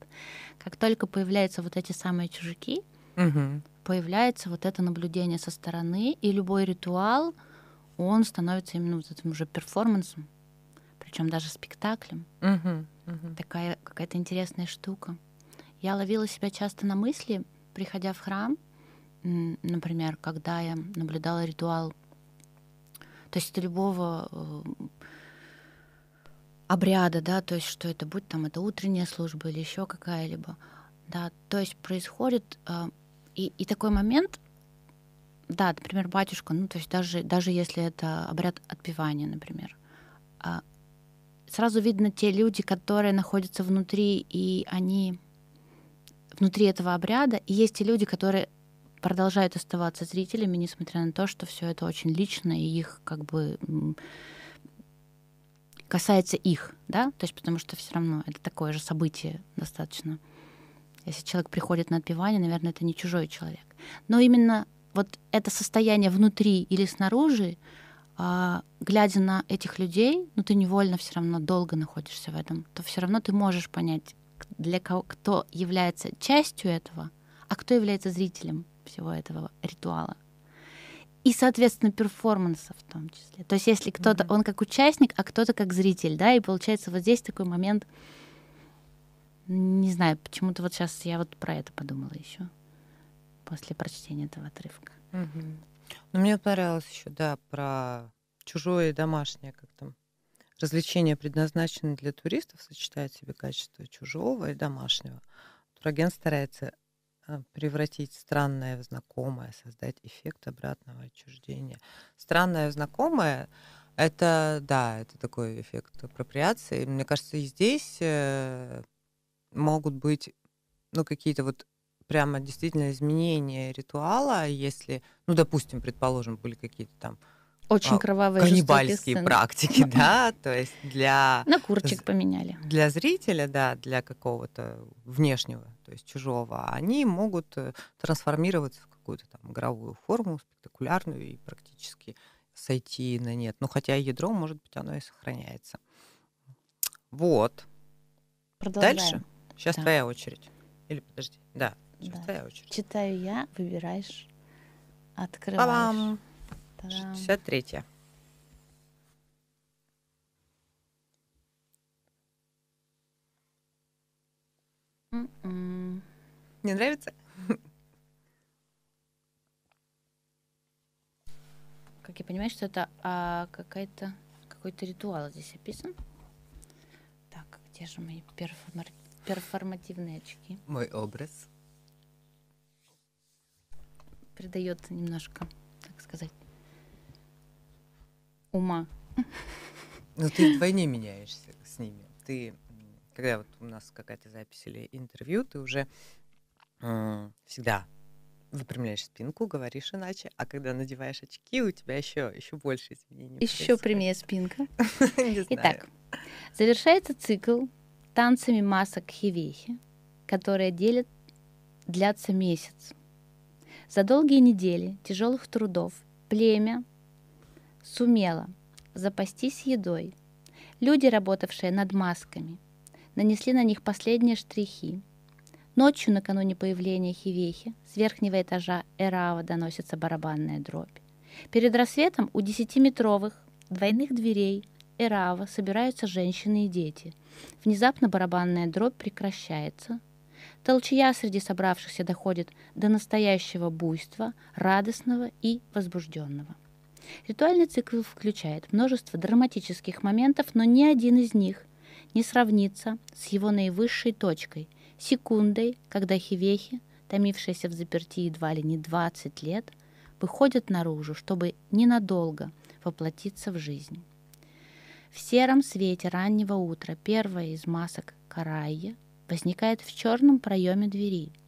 Speaker 2: Как только появляются вот эти самые чужаки, угу. появляется вот это наблюдение со стороны, и любой ритуал, он становится именно вот этим уже перформансом, причем даже спектаклем. Угу. Угу. Такая какая-то интересная штука. Я ловила себя часто на мысли, приходя в храм, например, когда я наблюдала ритуал, то есть любого э, обряда, да, то есть что это, будь там это утренняя служба или еще какая-либо, да, то есть происходит э, и, и такой момент, да, например, батюшка, ну, то есть даже, даже если это обряд отпевания, например, а, сразу видно те люди, которые находятся внутри, и они внутри этого обряда, и есть те люди, которые продолжают оставаться зрителями, несмотря на то, что все это очень лично, и их как бы касается их, да, то есть потому что все равно это такое же событие достаточно. Если человек приходит на отпевание, наверное, это не чужой человек. Но именно вот это состояние внутри или снаружи, глядя на этих людей, ну ты невольно все равно долго находишься в этом, то все равно ты можешь понять, для кого кто является частью этого, а кто является зрителем всего этого ритуала. И, соответственно, перформанса в том числе. То есть, если кто-то, mm-hmm. он как участник, а кто-то как зритель, да, и получается вот здесь такой момент, не знаю, почему-то вот сейчас я вот про это подумала еще после прочтения этого отрывка.
Speaker 1: Mm-hmm. Ну, мне понравилось еще, да, про чужое и домашнее, как там развлечение предназначено для туристов, сочетает в себе качество чужого и домашнего. Турагент старается а, превратить странное в знакомое, создать эффект обратного отчуждения. Странное в знакомое — это, да, это такой эффект апроприации. Мне кажется, и здесь э, могут быть ну, какие-то вот прямо действительно изменения ритуала, если, ну, допустим, предположим, были какие-то там
Speaker 2: очень а, кровавые
Speaker 1: каннибальские практики, да, то есть для...
Speaker 2: На курчик поменяли.
Speaker 1: Для зрителя, да, для какого-то внешнего, то есть чужого, они могут э, трансформироваться в какую-то там игровую форму, спектакулярную и практически сойти на нет. Ну, хотя ядро, может быть, оно и сохраняется. Вот.
Speaker 2: Продолжаем.
Speaker 1: Дальше. Сейчас да. твоя очередь. Или подожди. Да,
Speaker 2: да.
Speaker 1: твоя очередь.
Speaker 2: Читаю я, выбираешь, открываешь. Ба-бам.
Speaker 1: 63.
Speaker 2: М-м.
Speaker 1: Не нравится?
Speaker 2: Как я понимаю, что это а, какая-то какой-то ритуал здесь описан. Так, где же мои перформативные очки?
Speaker 1: Мой образ.
Speaker 2: Придает немножко, так сказать, ума.
Speaker 1: Ну, ты вдвойне меняешься с ними. Ты, когда вот у нас какая-то запись или интервью, ты уже э, всегда выпрямляешь спинку, говоришь иначе, а когда надеваешь очки, у тебя еще, еще больше изменений.
Speaker 2: Еще прямее спинка. Итак, завершается цикл танцами масок хивехи, которые делят, длятся месяц. За долгие недели тяжелых трудов племя сумела запастись едой. Люди, работавшие над масками, нанесли на них последние штрихи. Ночью, накануне появления Хивехи, с верхнего этажа Эрава доносится барабанная дробь. Перед рассветом у десятиметровых двойных дверей Эрава собираются женщины и дети. Внезапно барабанная дробь прекращается. Толчья среди собравшихся доходит до настоящего буйства, радостного и возбужденного. Ритуальный цикл включает множество драматических моментов, но ни один из них не сравнится с его наивысшей точкой, секундой, когда Хивехи, томившиеся в заперти едва ли не 20 лет, выходят наружу, чтобы ненадолго воплотиться в жизнь. В сером свете раннего утра первая из масок Карайя возникает в черном проеме двери –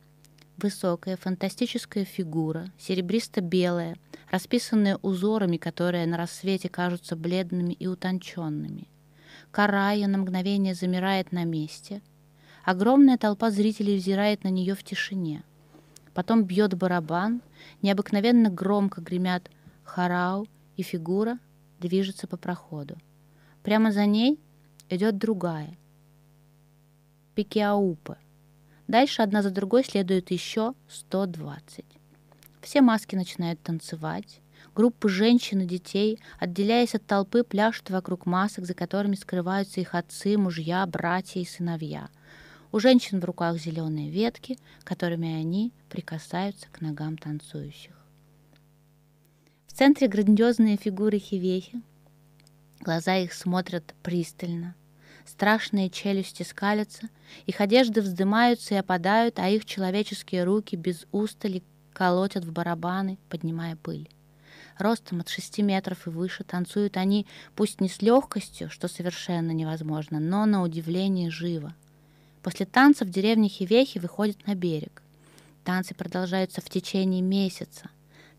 Speaker 2: Высокая, фантастическая фигура, серебристо-белая, расписанная узорами, которые на рассвете кажутся бледными и утонченными. Карая на мгновение замирает на месте. Огромная толпа зрителей взирает на нее в тишине. Потом бьет барабан, необыкновенно громко гремят харау, и фигура движется по проходу. Прямо за ней идет другая, Пикиаупа — Дальше одна за другой следует еще 120. Все маски начинают танцевать. Группы женщин и детей, отделяясь от толпы, пляшут вокруг масок, за которыми скрываются их отцы, мужья, братья и сыновья. У женщин в руках зеленые ветки, которыми они прикасаются к ногам танцующих. В центре грандиозные фигуры Хивехи. Глаза их смотрят пристально, Страшные челюсти скалятся, их одежды вздымаются и опадают, а их человеческие руки без устали колотят в барабаны, поднимая пыль. Ростом от шести метров и выше танцуют они, пусть не с легкостью, что совершенно невозможно, но на удивление живо. После танцев деревня Хивехи выходит на берег. Танцы продолжаются в течение месяца,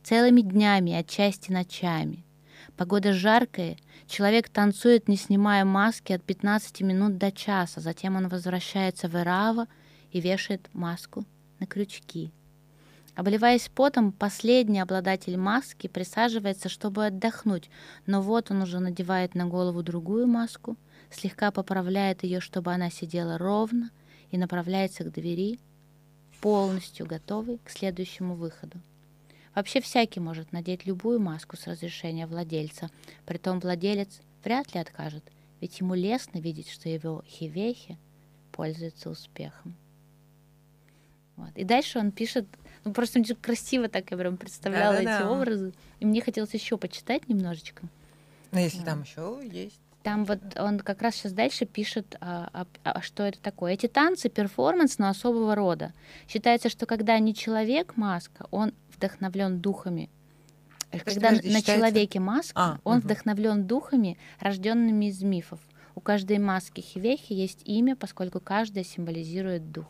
Speaker 2: целыми днями, отчасти ночами. Погода жаркая, человек танцует, не снимая маски от 15 минут до часа, затем он возвращается в Ирава и вешает маску на крючки. Обливаясь потом, последний обладатель маски присаживается, чтобы отдохнуть, но вот он уже надевает на голову другую маску, слегка поправляет ее, чтобы она сидела ровно, и направляется к двери, полностью готовый к следующему выходу. Вообще всякий может надеть любую маску с разрешения владельца, притом владелец вряд ли откажет, ведь ему лестно видеть, что его хивехи пользуются успехом. Вот. И дальше он пишет, ну просто красиво так я прям представляла да, да, эти да. образы. И мне хотелось еще почитать немножечко.
Speaker 1: Ну, если да. там еще есть.
Speaker 2: Там вот он как раз сейчас дальше пишет, а, а, а, что это такое. Эти танцы — перформанс, но особого рода. Считается, что когда не человек маска, он вдохновлен духами. Когда подожди, на считается? человеке маска, а, он угу. вдохновлен духами, рожденными из мифов. У каждой маски хивехи есть имя, поскольку каждая символизирует дух.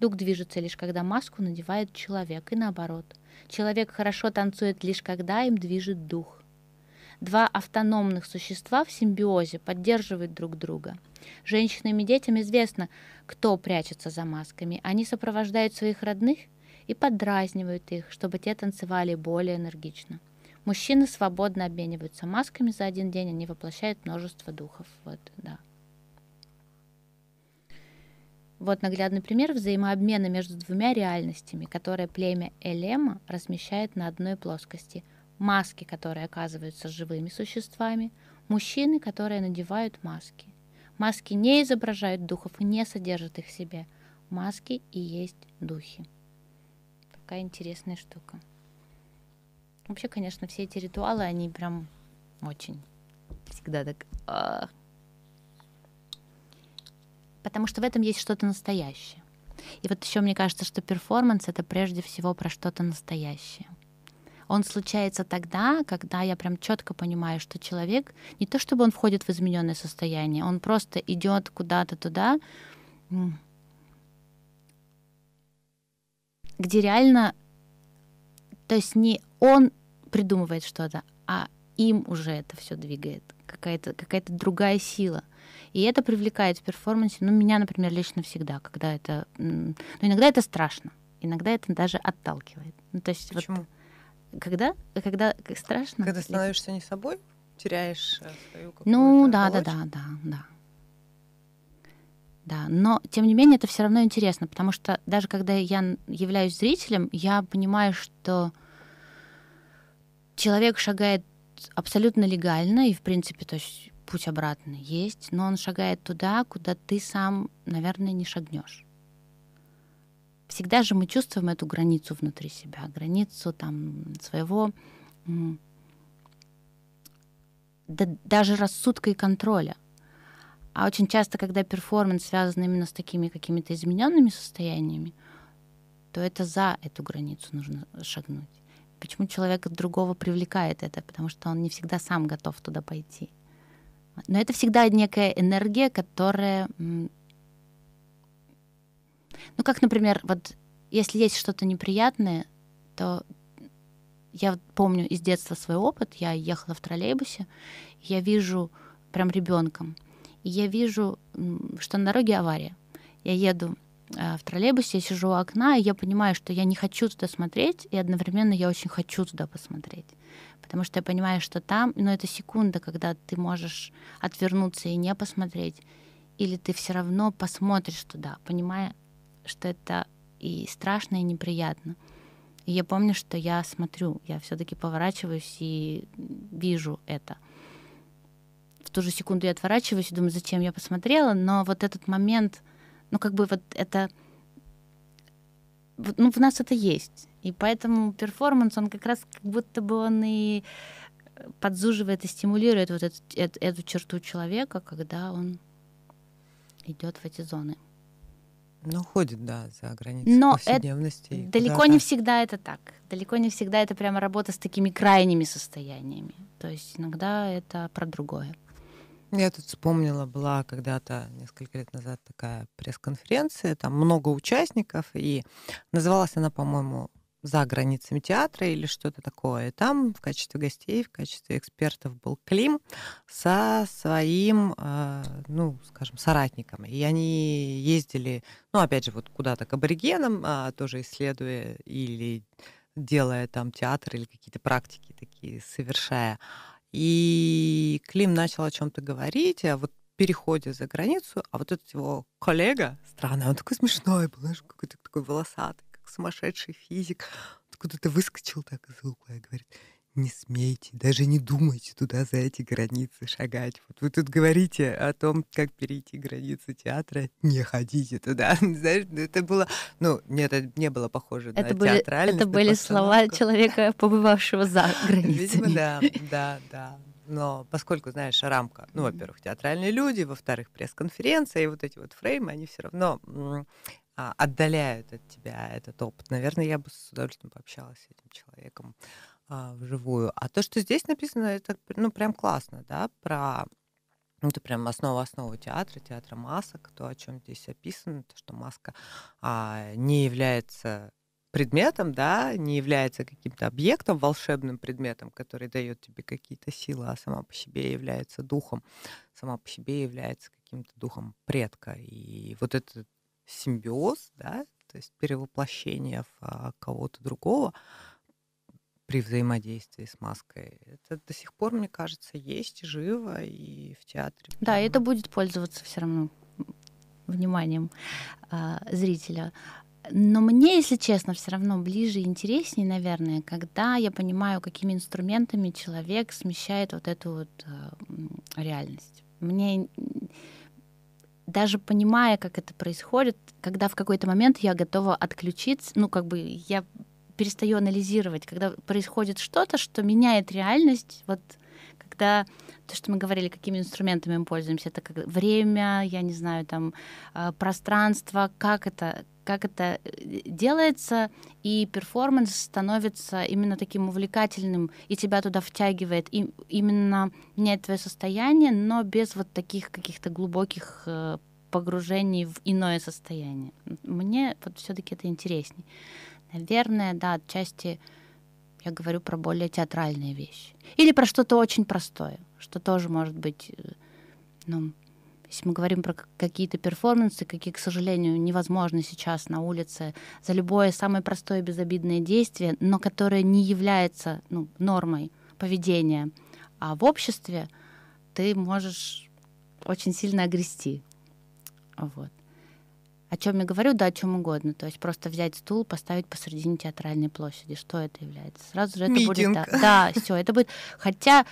Speaker 2: Дух движется лишь когда маску надевает человек, и наоборот. Человек хорошо танцует лишь когда им движет дух. Два автономных существа в симбиозе поддерживают друг друга. Женщинам и детям известно, кто прячется за масками. Они сопровождают своих родных и подразнивают их, чтобы те танцевали более энергично. Мужчины свободно обмениваются масками за один день, они воплощают множество духов. Вот, да. Вот наглядный пример взаимообмена между двумя реальностями, которые племя Элема размещает на одной плоскости. Маски, которые оказываются живыми существами, мужчины, которые надевают маски. Маски не изображают духов и не содержат их в себе. Маски и есть духи такая интересная штука. Вообще, конечно, все эти ритуалы, они прям очень всегда так... А... Потому что в этом есть что-то настоящее. И вот еще мне кажется, что перформанс это прежде всего про что-то настоящее. Он случается тогда, когда я прям четко понимаю, что человек не то чтобы он входит в измененное состояние, он просто идет куда-то туда, где реально, то есть не он придумывает что-то, а им уже это все двигает, какая-то какая другая сила. И это привлекает в перформансе, ну, меня, например, лично всегда, когда это... Ну, иногда это страшно, иногда это даже отталкивает. Ну, то есть
Speaker 1: Почему?
Speaker 2: Вот, когда, когда страшно...
Speaker 1: Когда становишься не собой, теряешь э, свою
Speaker 2: Ну, да, да, да, да, да. Да, но тем не менее это все равно интересно, потому что даже когда я являюсь зрителем, я понимаю, что человек шагает абсолютно легально, и в принципе, то есть путь обратный есть, но он шагает туда, куда ты сам, наверное, не шагнешь. Всегда же мы чувствуем эту границу внутри себя, границу там своего да, даже рассудка и контроля. А очень часто, когда перформанс связан именно с такими какими-то измененными состояниями, то это за эту границу нужно шагнуть. Почему человека другого привлекает это? Потому что он не всегда сам готов туда пойти. Но это всегда некая энергия, которая... Ну, как, например, вот если есть что-то неприятное, то я помню из детства свой опыт. Я ехала в троллейбусе, я вижу прям ребенком я вижу, что на дороге авария. Я еду э, в троллейбусе, я сижу у окна, и я понимаю, что я не хочу туда смотреть, и одновременно я очень хочу туда посмотреть. Потому что я понимаю, что там, ну, это секунда, когда ты можешь отвернуться и не посмотреть, или ты все равно посмотришь туда, понимая, что это и страшно, и неприятно. И я помню, что я смотрю, я все-таки поворачиваюсь и вижу это ту же секунду я отворачиваюсь и думаю, зачем я посмотрела, но вот этот момент, ну как бы вот это, ну в нас это есть, и поэтому перформанс, он как раз как будто бы он и подзуживает и стимулирует вот эту, эту, эту черту человека, когда он идет в эти зоны.
Speaker 1: Ну, ходит, да, за границы Но повседневности.
Speaker 2: далеко не всегда это так. Далеко не всегда это прямо работа с такими крайними состояниями. То есть иногда это про другое.
Speaker 1: Я тут вспомнила, была когда-то несколько лет назад такая пресс-конференция, там много участников, и называлась она, по-моему, за границами театра или что-то такое. И там в качестве гостей, в качестве экспертов был Клим со своим, э, ну, скажем, соратником. И они ездили, ну, опять же, вот куда-то к аборигенам, а, тоже исследуя или делая там театр или какие-то практики такие совершая. И Клим начал о чем-то говорить, а вот переходе за границу, а вот этот его коллега, странный, он такой смешной был, знаешь, какой-то такой волосатый, как сумасшедший физик. Откуда-то выскочил так из угла и говорит, не смейте, даже не думайте туда за эти границы шагать. Вот вы тут говорите о том, как перейти границы театра, не ходите туда. Знаешь, ну, это было, ну, нет, это не было похоже
Speaker 2: это
Speaker 1: на
Speaker 2: были,
Speaker 1: театральность.
Speaker 2: Это были слова человека, побывавшего за границами.
Speaker 1: Видимо, да, да, да. Но поскольку, знаешь, рамка, ну, во-первых, театральные люди, во-вторых, пресс-конференция и вот эти вот фреймы, они все равно а, отдаляют от тебя этот опыт. Наверное, я бы с удовольствием пообщалась с этим человеком а, вживую. А то, что здесь написано, это, ну, прям классно, да, про ну, это прям основа основы театра, театра масок, то, о чем здесь описано, то, что маска а, не является предметом, да, не является каким-то объектом, волшебным предметом, который дает тебе какие-то силы, а сама по себе является духом, сама по себе является каким-то духом предка. И вот этот симбиоз, да, то есть перевоплощение в а, кого-то другого при взаимодействии с маской, это до сих пор, мне кажется, есть живо и в театре.
Speaker 2: Да, и это будет пользоваться все равно вниманием э, зрителя. Но мне, если честно, все равно ближе и интереснее, наверное, когда я понимаю, какими инструментами человек смещает вот эту вот э, реальность. Мне даже понимая, как это происходит, когда в какой-то момент я готова отключиться, ну, как бы я перестаю анализировать, когда происходит что-то, что меняет реальность, вот когда то, что мы говорили, какими инструментами мы пользуемся, это как время, я не знаю, там э, пространство, как это, как это э, делается, и перформанс становится именно таким увлекательным, и тебя туда втягивает, и именно меняет твое состояние, но без вот таких каких-то глубоких э, погружений в иное состояние. Мне вот все-таки это интересней. Наверное, да, отчасти я говорю про более театральные вещи. Или про что-то очень простое, что тоже может быть, э, ну, если мы говорим про какие-то перформансы, какие, к сожалению, невозможно сейчас на улице за любое самое простое безобидное действие, но которое не является ну, нормой поведения, а в обществе ты можешь очень сильно огрести. Вот. О чем я говорю, да, о чем угодно. То есть просто взять стул, поставить посредине театральной площади. Что это является? Сразу же это
Speaker 1: Митинг.
Speaker 2: будет. Да, да все, это будет. Хотя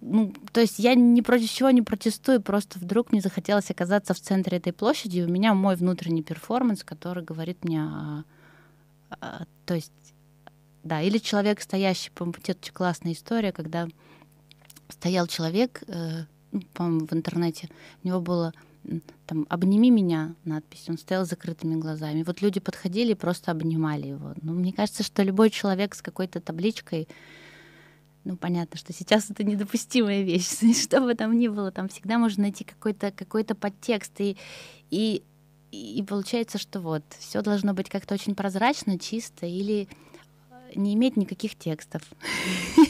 Speaker 2: ну, то есть я ни против чего не протестую, просто вдруг мне захотелось оказаться в центре этой площади, и у меня мой внутренний перформанс, который говорит мне, а, а, то есть, да, или человек, стоящий, по-моему, это очень классная история, когда стоял человек, э, ну, по-моему, в интернете, у него было там «обними меня» надпись, он стоял с закрытыми глазами. Вот люди подходили и просто обнимали его. Ну, мне кажется, что любой человек с какой-то табличкой, ну, понятно, что сейчас это недопустимая вещь, что бы там ни было, там всегда можно найти какой-то какой подтекст, и, и, и получается, что вот, все должно быть как-то очень прозрачно, чисто, или не иметь никаких текстов.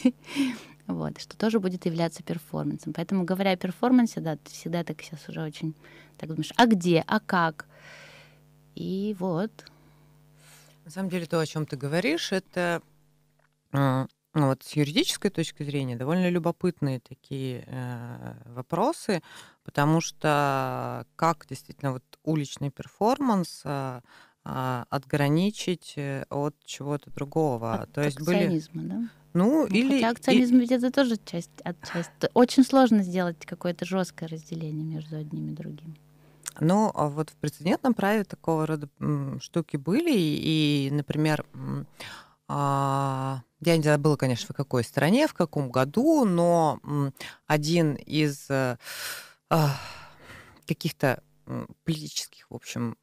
Speaker 2: Вот, что тоже будет являться перформансом. Поэтому, говоря о перформансе, да, ты всегда так сейчас уже очень так думаешь, а где, а как? И вот.
Speaker 1: На самом деле, то, о чем ты говоришь, это а, ну, вот с юридической точки зрения довольно любопытные такие э, вопросы, потому что как действительно вот уличный перформанс э, э, отграничить от чего-то другого.
Speaker 2: От То есть были... да?
Speaker 1: Ну, ну или...
Speaker 2: Хотя акционизм и... ведь это тоже часть от части. Очень сложно сделать какое-то жесткое разделение между одним и другим.
Speaker 1: Ну, а вот в прецедентном праве такого рода штуки были, и, например, а, я не забыла, конечно, в какой стране, в каком году, но один из э, а, каких-то политических, в общем,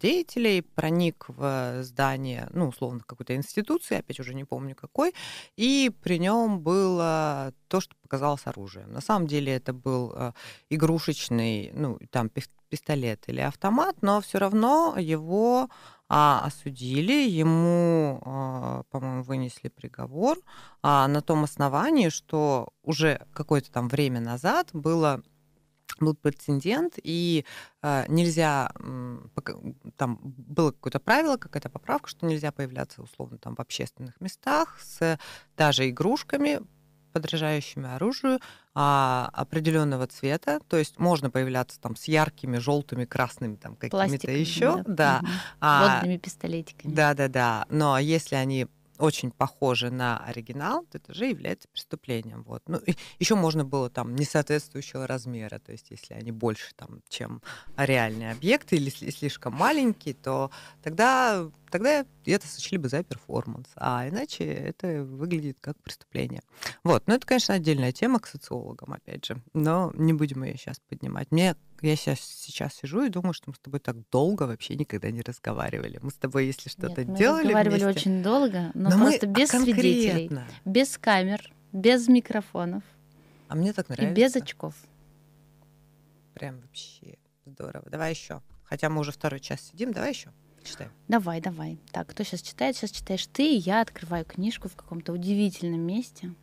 Speaker 1: деятелей проник в здание, ну, условно, какой-то институции, опять уже не помню какой, и при нем было то, что показалось оружием. На самом деле это был э, игрушечный, ну, там пистолет или автомат, но все равно его а, осудили, ему, а, по-моему, вынесли приговор а, на том основании, что уже какое-то там время назад было был прецедент, и э, нельзя, там было какое-то правило, какая-то поправка, что нельзя появляться условно там в общественных местах с даже игрушками, подражающими оружию а, определенного цвета, то есть можно появляться там с яркими, желтыми, красными там какими-то еще, да, да. Угу.
Speaker 2: А, водными пистолетиками.
Speaker 1: Да, да, да. Но если они очень похожи на оригинал, то это уже является преступлением. Вот. Ну, еще можно было там несоответствующего размера, то есть если они больше, там, чем реальные объекты или слишком маленькие, то тогда, тогда это сочли бы за перформанс, а иначе это выглядит как преступление. Вот, ну это, конечно, отдельная тема к социологам, опять же, но не будем ее сейчас поднимать. Мне я сейчас, сейчас сижу и думаю, что мы с тобой так долго вообще никогда не разговаривали. Мы с тобой, если что-то
Speaker 2: Нет, мы
Speaker 1: делали
Speaker 2: разговаривали
Speaker 1: вместе,
Speaker 2: очень долго, но, но просто без свидетелей, без камер, без микрофонов.
Speaker 1: А мне так нравится.
Speaker 2: И без очков.
Speaker 1: Прям вообще здорово. Давай еще. Хотя мы уже второй час сидим, давай еще. Читаем.
Speaker 2: Давай, давай. Так, кто сейчас читает? Сейчас читаешь ты, и я открываю книжку в каком-то удивительном месте.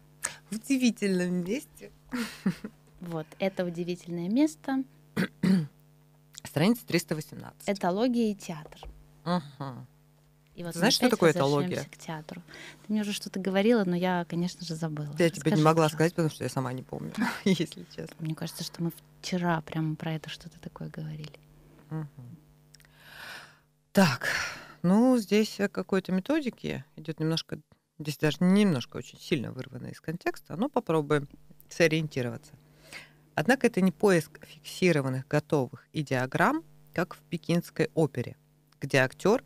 Speaker 1: В удивительном месте.
Speaker 2: Вот, это удивительное место
Speaker 1: Страница 318.
Speaker 2: Этология и театр.
Speaker 1: Угу.
Speaker 2: И вот
Speaker 1: Знаешь, что такое этология?
Speaker 2: К театру. Ты мне уже что-то говорила, но я, конечно же, забыла.
Speaker 1: Я тебе не могла сказать, потому что я сама не помню, если честно.
Speaker 2: Мне кажется, что мы вчера прямо про это что-то такое говорили.
Speaker 1: Угу. Так, ну здесь какой-то методики идет немножко, здесь даже немножко очень сильно вырвано из контекста, но попробуем сориентироваться. Однако это не поиск фиксированных готовых идеограмм, как в пекинской опере, где актер,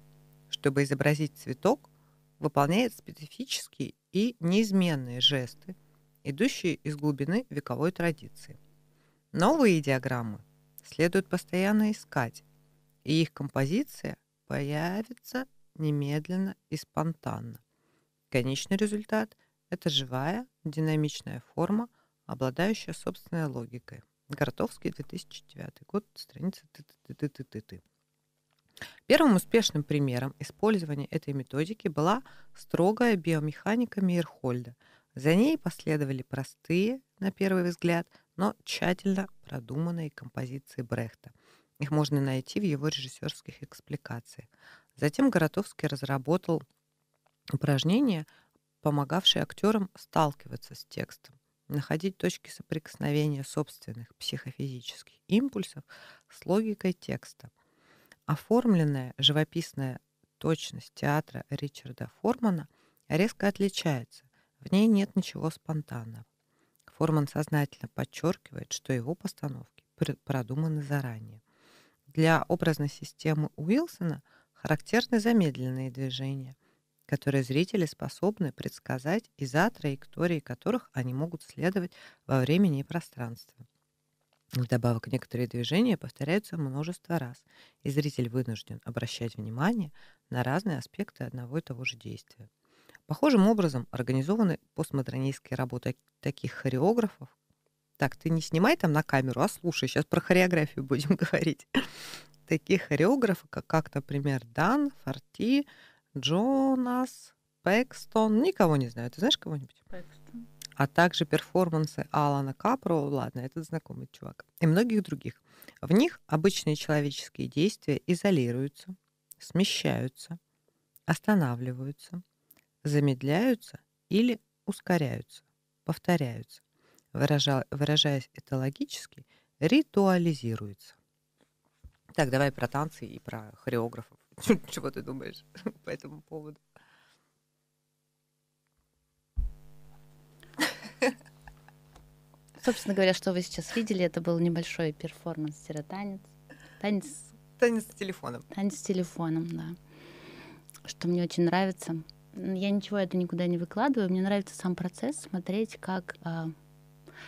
Speaker 1: чтобы изобразить цветок, выполняет специфические и неизменные жесты, идущие из глубины вековой традиции. Новые идеограммы следует постоянно искать, и их композиция появится немедленно и спонтанно. Конечный результат – это живая, динамичная форма, обладающая собственной логикой. Городовский, 2009 год, страница ты-ты-ты-ты-ты. Первым успешным примером использования этой методики была строгая биомеханика Мейерхольда. За ней последовали простые, на первый взгляд, но тщательно продуманные композиции Брехта. Их можно найти в его режиссерских экспликациях. Затем Горотовский разработал упражнения, помогавшие актерам сталкиваться с текстом находить точки соприкосновения собственных психофизических импульсов с логикой текста. Оформленная живописная точность театра Ричарда Формана резко отличается. В ней нет ничего спонтанного. Форман сознательно подчеркивает, что его постановки продуманы заранее. Для образной системы Уилсона характерны замедленные движения – которые зрители способны предсказать из-за траектории которых они могут следовать во времени и пространстве. Вдобавок, некоторые движения повторяются множество раз, и зритель вынужден обращать внимание на разные аспекты одного и того же действия. Похожим образом организованы постмодернистские работы таких хореографов. Так, ты не снимай там на камеру, а слушай, сейчас про хореографию будем говорить. Таких хореографов, как, например, Дан, Форти, Джонас, Пэкстон, никого не знаю. Ты знаешь кого-нибудь?
Speaker 2: Пэкстон.
Speaker 1: А также перформансы Алана Капро, ладно, этот знакомый чувак, и многих других. В них обычные человеческие действия изолируются, смещаются, останавливаются, замедляются или ускоряются, повторяются. Выража, выражаясь этологически, ритуализируются. Так, давай про танцы и про хореографов. Чего ты думаешь по этому поводу?
Speaker 2: Собственно говоря, что вы сейчас видели, это был небольшой перформанс-танец. Танец.
Speaker 1: Танец с телефоном.
Speaker 2: Танец с телефоном, да. Что мне очень нравится. Я ничего это никуда не выкладываю. Мне нравится сам процесс, смотреть, как э,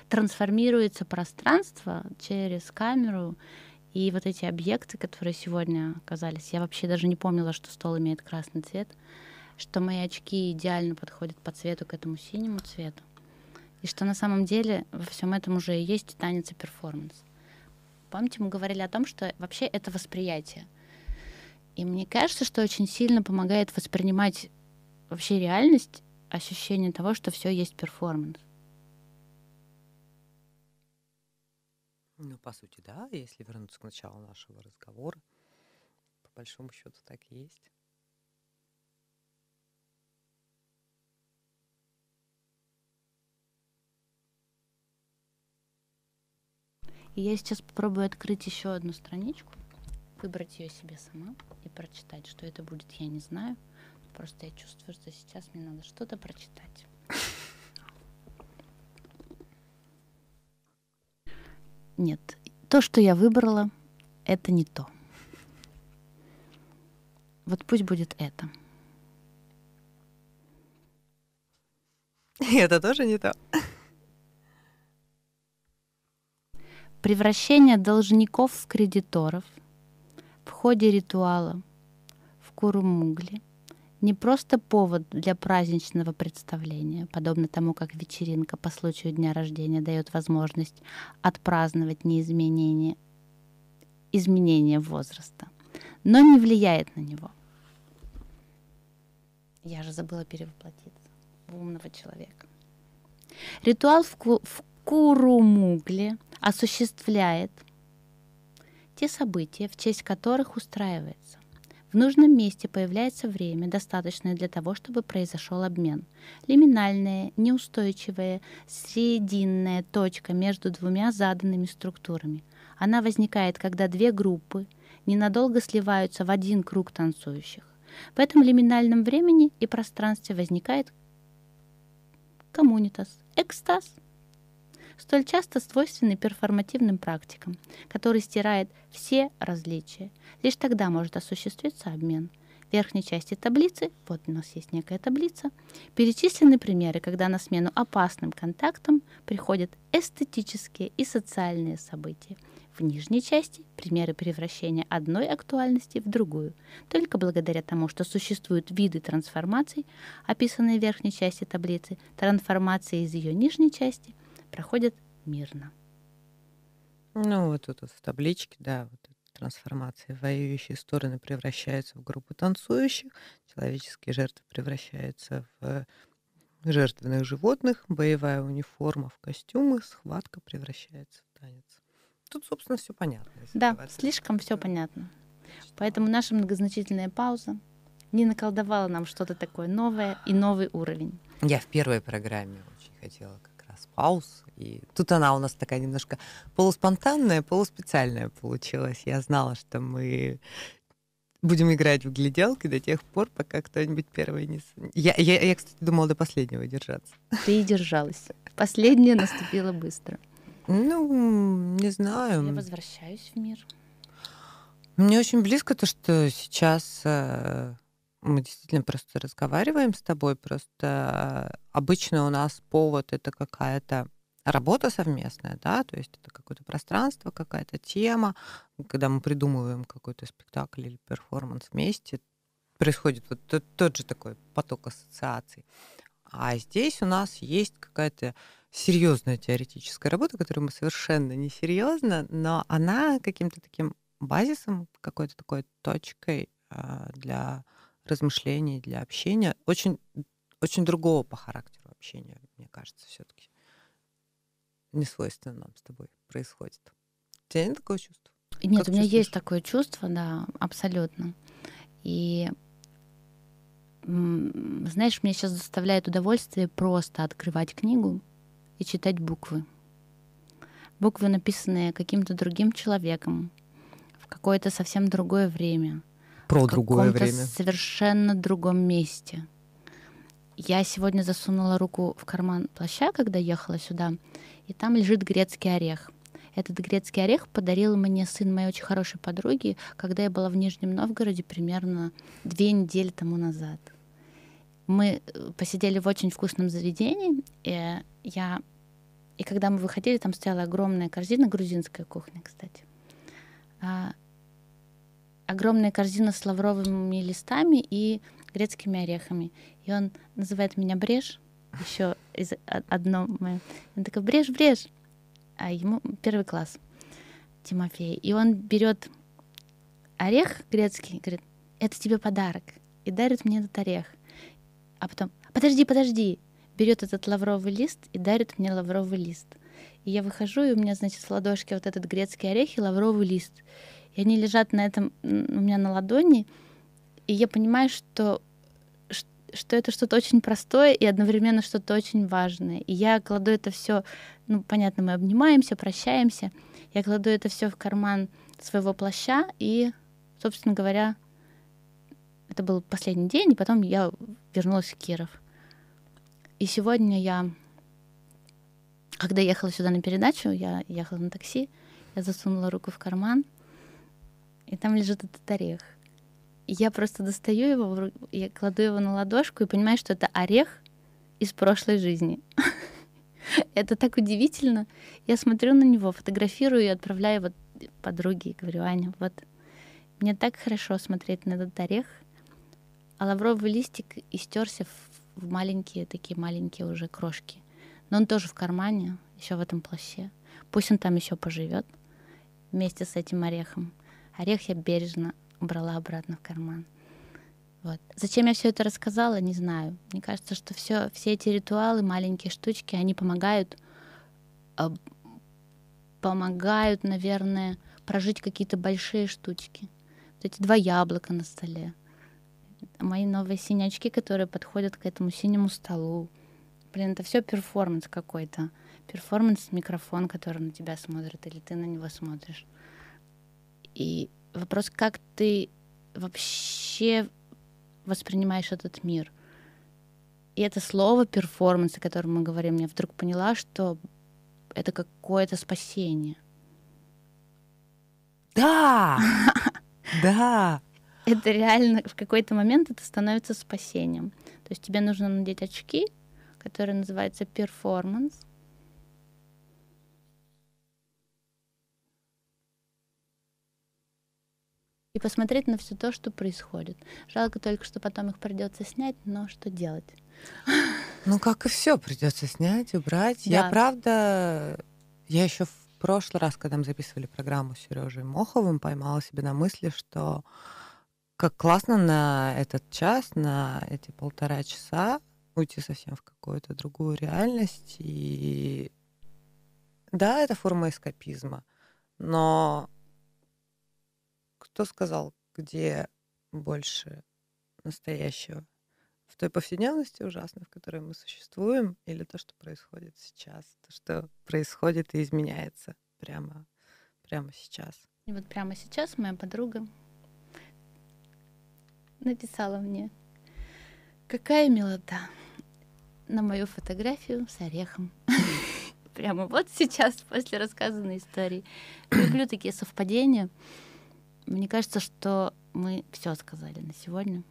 Speaker 2: трансформируется пространство через камеру и вот эти объекты, которые сегодня оказались, я вообще даже не помнила, что стол имеет красный цвет, что мои очки идеально подходят по цвету к этому синему цвету, и что на самом деле во всем этом уже и есть танец и перформанс. Помните, мы говорили о том, что вообще это восприятие. И мне кажется, что очень сильно помогает воспринимать вообще реальность, ощущение того, что все есть перформанс.
Speaker 1: Ну, по сути, да, если вернуться к началу нашего разговора, по большому счету так и есть.
Speaker 2: Я сейчас попробую открыть еще одну страничку, выбрать ее себе сама и прочитать. Что это будет, я не знаю. Просто я чувствую, что сейчас мне надо что-то прочитать. Нет, то, что я выбрала, это не то. Вот пусть будет это.
Speaker 1: Это тоже не то.
Speaker 2: Превращение должников в кредиторов в ходе ритуала в Курумугле не просто повод для праздничного представления, подобно тому, как вечеринка по случаю дня рождения дает возможность отпраздновать неизменение изменение возраста, но не влияет на него. Я же забыла перевоплотиться в умного человека. Ритуал в, ку- в Курумугле осуществляет те события, в честь которых устраивается. В нужном месте появляется время, достаточное для того, чтобы произошел обмен. Лиминальная, неустойчивая, срединная точка между двумя заданными структурами. Она возникает, когда две группы ненадолго сливаются в один круг танцующих. В этом лиминальном времени и пространстве возникает коммунитас, экстаз – столь часто свойственный перформативным практикам, который стирает все различия. Лишь тогда может осуществиться обмен. В верхней части таблицы, вот у нас есть некая таблица, перечислены примеры, когда на смену опасным контактам приходят эстетические и социальные события. В нижней части примеры превращения одной актуальности в другую, только благодаря тому, что существуют виды трансформаций, описанные в верхней части таблицы, трансформации из ее нижней части проходят мирно.
Speaker 1: Ну, вот тут вот в табличке, да, вот трансформация. Воюющие стороны превращаются в группу танцующих, человеческие жертвы превращаются в жертвенных животных, боевая униформа в костюмы, схватка превращается в танец. Тут, собственно, все понятно.
Speaker 2: Да, слишком все понятно. Поэтому наша многозначительная пауза не наколдовала нам что-то такое новое и новый уровень.
Speaker 1: Я в первой программе очень хотела пауз. И тут она у нас такая немножко полуспонтанная, полуспециальная получилась. Я знала, что мы будем играть в гляделки до тех пор, пока кто-нибудь первый не... Я, я, я, кстати, думала до последнего держаться.
Speaker 2: Ты и держалась. Последняя наступила быстро.
Speaker 1: Ну, не знаю.
Speaker 2: Я возвращаюсь в мир.
Speaker 1: Мне очень близко то, что сейчас э, мы действительно просто разговариваем с тобой, просто обычно у нас повод это какая-то работа совместная, да, то есть это какое-то пространство, какая-то тема, когда мы придумываем какой-то спектакль или перформанс вместе, происходит вот тот, тот же такой поток ассоциаций. А здесь у нас есть какая-то серьезная теоретическая работа, которую мы совершенно несерьезно, но она каким-то таким базисом, какой-то такой точкой э, для размышлений, для общения. Очень, очень другого по характеру общения, мне кажется, все-таки не свойственно нам с тобой происходит. У тебя нет такого чувства?
Speaker 2: Нет, как у меня чувствуешь? есть такое чувство, да, абсолютно. И знаешь, мне сейчас доставляет удовольствие просто открывать книгу и читать буквы. Буквы, написанные каким-то другим человеком в какое-то совсем другое время
Speaker 1: про другое время.
Speaker 2: совершенно другом месте. Я сегодня засунула руку в карман плаща, когда ехала сюда, и там лежит грецкий орех. Этот грецкий орех подарил мне сын моей очень хорошей подруги, когда я была в Нижнем Новгороде примерно две недели тому назад. Мы э, посидели в очень вкусном заведении, и я и когда мы выходили, там стояла огромная корзина, грузинская кухня, кстати. А, огромная корзина с лавровыми листами и грецкими орехами. И он называет меня Брешь, еще из одно мое. Он такой, Брешь, Брешь. А ему первый класс, Тимофей. И он берет орех грецкий, говорит, это тебе подарок. И дарит мне этот орех. А потом, подожди, подожди, берет этот лавровый лист и дарит мне лавровый лист. И я выхожу, и у меня, значит, в ладошке вот этот грецкий орех и лавровый лист. И они лежат на этом, у меня на ладони, и я понимаю, что что это что-то очень простое и одновременно что-то очень важное. И я кладу это все, ну, понятно, мы обнимаемся, прощаемся. Я кладу это все в карман своего плаща, и, собственно говоря, это был последний день, и потом я вернулась в Киров. И сегодня я, когда ехала сюда на передачу, я ехала на такси, я засунула руку в карман, и там лежит этот орех. И я просто достаю его, я кладу его на ладошку и понимаю, что это орех из прошлой жизни. Это так удивительно. Я смотрю на него, фотографирую и отправляю вот подруге и говорю, Аня, вот мне так хорошо смотреть на этот орех, а лавровый листик истерся в маленькие, такие маленькие уже крошки. Но он тоже в кармане, еще в этом плаще. Пусть он там еще поживет вместе с этим орехом. Орех я бережно убрала обратно в карман. Вот. Зачем я все это рассказала, не знаю. Мне кажется, что все, все эти ритуалы, маленькие штучки, они помогают, э, помогают, наверное, прожить какие-то большие штучки. Вот эти два яблока на столе, мои новые синячки, которые подходят к этому синему столу. Блин, это все перформанс какой-то. Перформанс микрофон, который на тебя смотрит, или ты на него смотришь. И вопрос, как ты вообще воспринимаешь этот мир. И это слово перформанс, о котором мы говорим, я вдруг поняла, что это какое-то спасение.
Speaker 1: Да! Да!
Speaker 2: Это реально в какой-то момент это становится спасением. То есть тебе нужно надеть очки, которые называются перформанс, и посмотреть на все то, что происходит. Жалко только, что потом их придется снять, но что делать?
Speaker 1: Ну, как и все, придется снять, убрать. Да. Я правда, я еще в прошлый раз, когда мы записывали программу с Сережей Моховым, поймала себя на мысли, что как классно на этот час, на эти полтора часа уйти совсем в какую-то другую реальность. И да, это форма эскапизма, но кто сказал, где больше настоящего? В той повседневности ужасной, в которой мы существуем, или то, что происходит сейчас, то, что происходит и изменяется прямо, прямо сейчас?
Speaker 2: И вот прямо сейчас моя подруга написала мне, какая милота на мою фотографию с орехом. Прямо вот сейчас, после рассказанной истории. Люблю такие совпадения. Мне кажется, что мы все сказали на сегодня.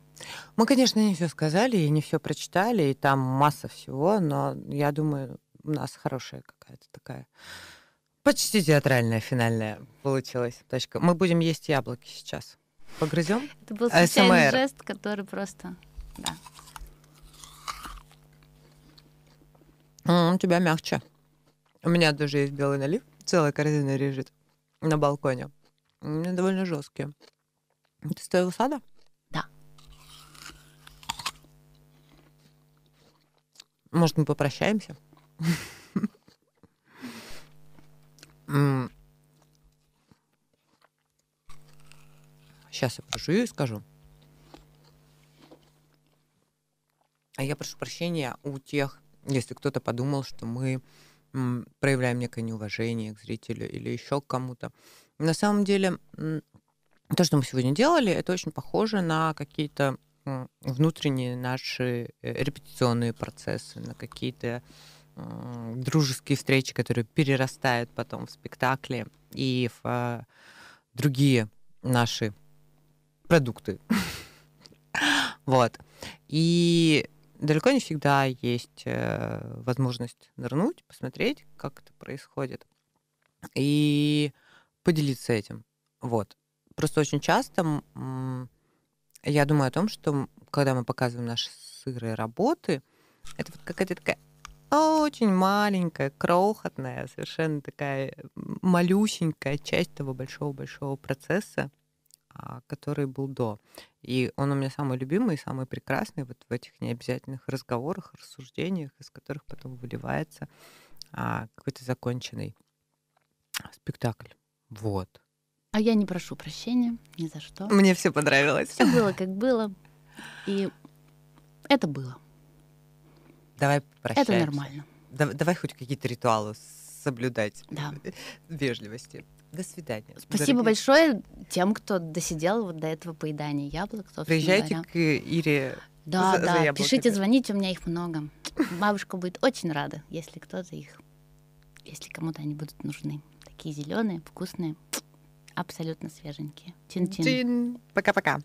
Speaker 1: Мы, конечно, не все сказали и не все прочитали, и там масса всего, но я думаю, у нас хорошая какая-то такая почти театральная финальная получилась точка. Мы будем есть яблоки сейчас. Погрызем?
Speaker 2: Это был случайный жест, который просто, да.
Speaker 1: У тебя мягче. У меня тоже есть белый налив, целая корзина лежит на балконе. У меня довольно жесткие. Ты с твоего сада?
Speaker 2: Да.
Speaker 1: Может, мы попрощаемся? Сейчас я прожую и скажу. А я прошу прощения у тех, если кто-то подумал, что мы проявляем некое неуважение к зрителю или еще к кому-то. На самом деле, то, что мы сегодня делали, это очень похоже на какие-то внутренние наши э, репетиционные процессы, на какие-то дружеские встречи, которые перерастают потом в спектакли и в а, другие наши продукты. Вот. И далеко не всегда есть э, возможность нырнуть, посмотреть, как это происходит. И поделиться этим. Вот. Просто очень часто я думаю о том, что когда мы показываем наши сырые работы, это вот какая-то такая очень маленькая, крохотная, совершенно такая малюсенькая часть того большого-большого процесса, а, который был до. И он у меня самый любимый, самый прекрасный вот в этих необязательных разговорах, рассуждениях, из которых потом выливается а, какой-то законченный спектакль. Вот.
Speaker 2: А я не прошу прощения ни за что.
Speaker 1: Мне все понравилось.
Speaker 2: Все было как было. И это было.
Speaker 1: Давай прощаемся.
Speaker 2: Это нормально.
Speaker 1: Да- давай хоть какие-то ритуалы соблюдать.
Speaker 2: Да.
Speaker 1: Вежливости. До свидания.
Speaker 2: Спасибо
Speaker 1: дорогие.
Speaker 2: большое тем, кто досидел вот до этого поедания яблок.
Speaker 1: Приезжайте
Speaker 2: говоря.
Speaker 1: к Ире.
Speaker 2: Да,
Speaker 1: за- за
Speaker 2: да,
Speaker 1: яблоками.
Speaker 2: пишите, звоните, у меня их много. Бабушка будет очень рада, если кто-то их, если кому-то они будут нужны. Такие зеленые, вкусные, абсолютно свеженькие. Чин-чин.
Speaker 1: Чин. Пока-пока.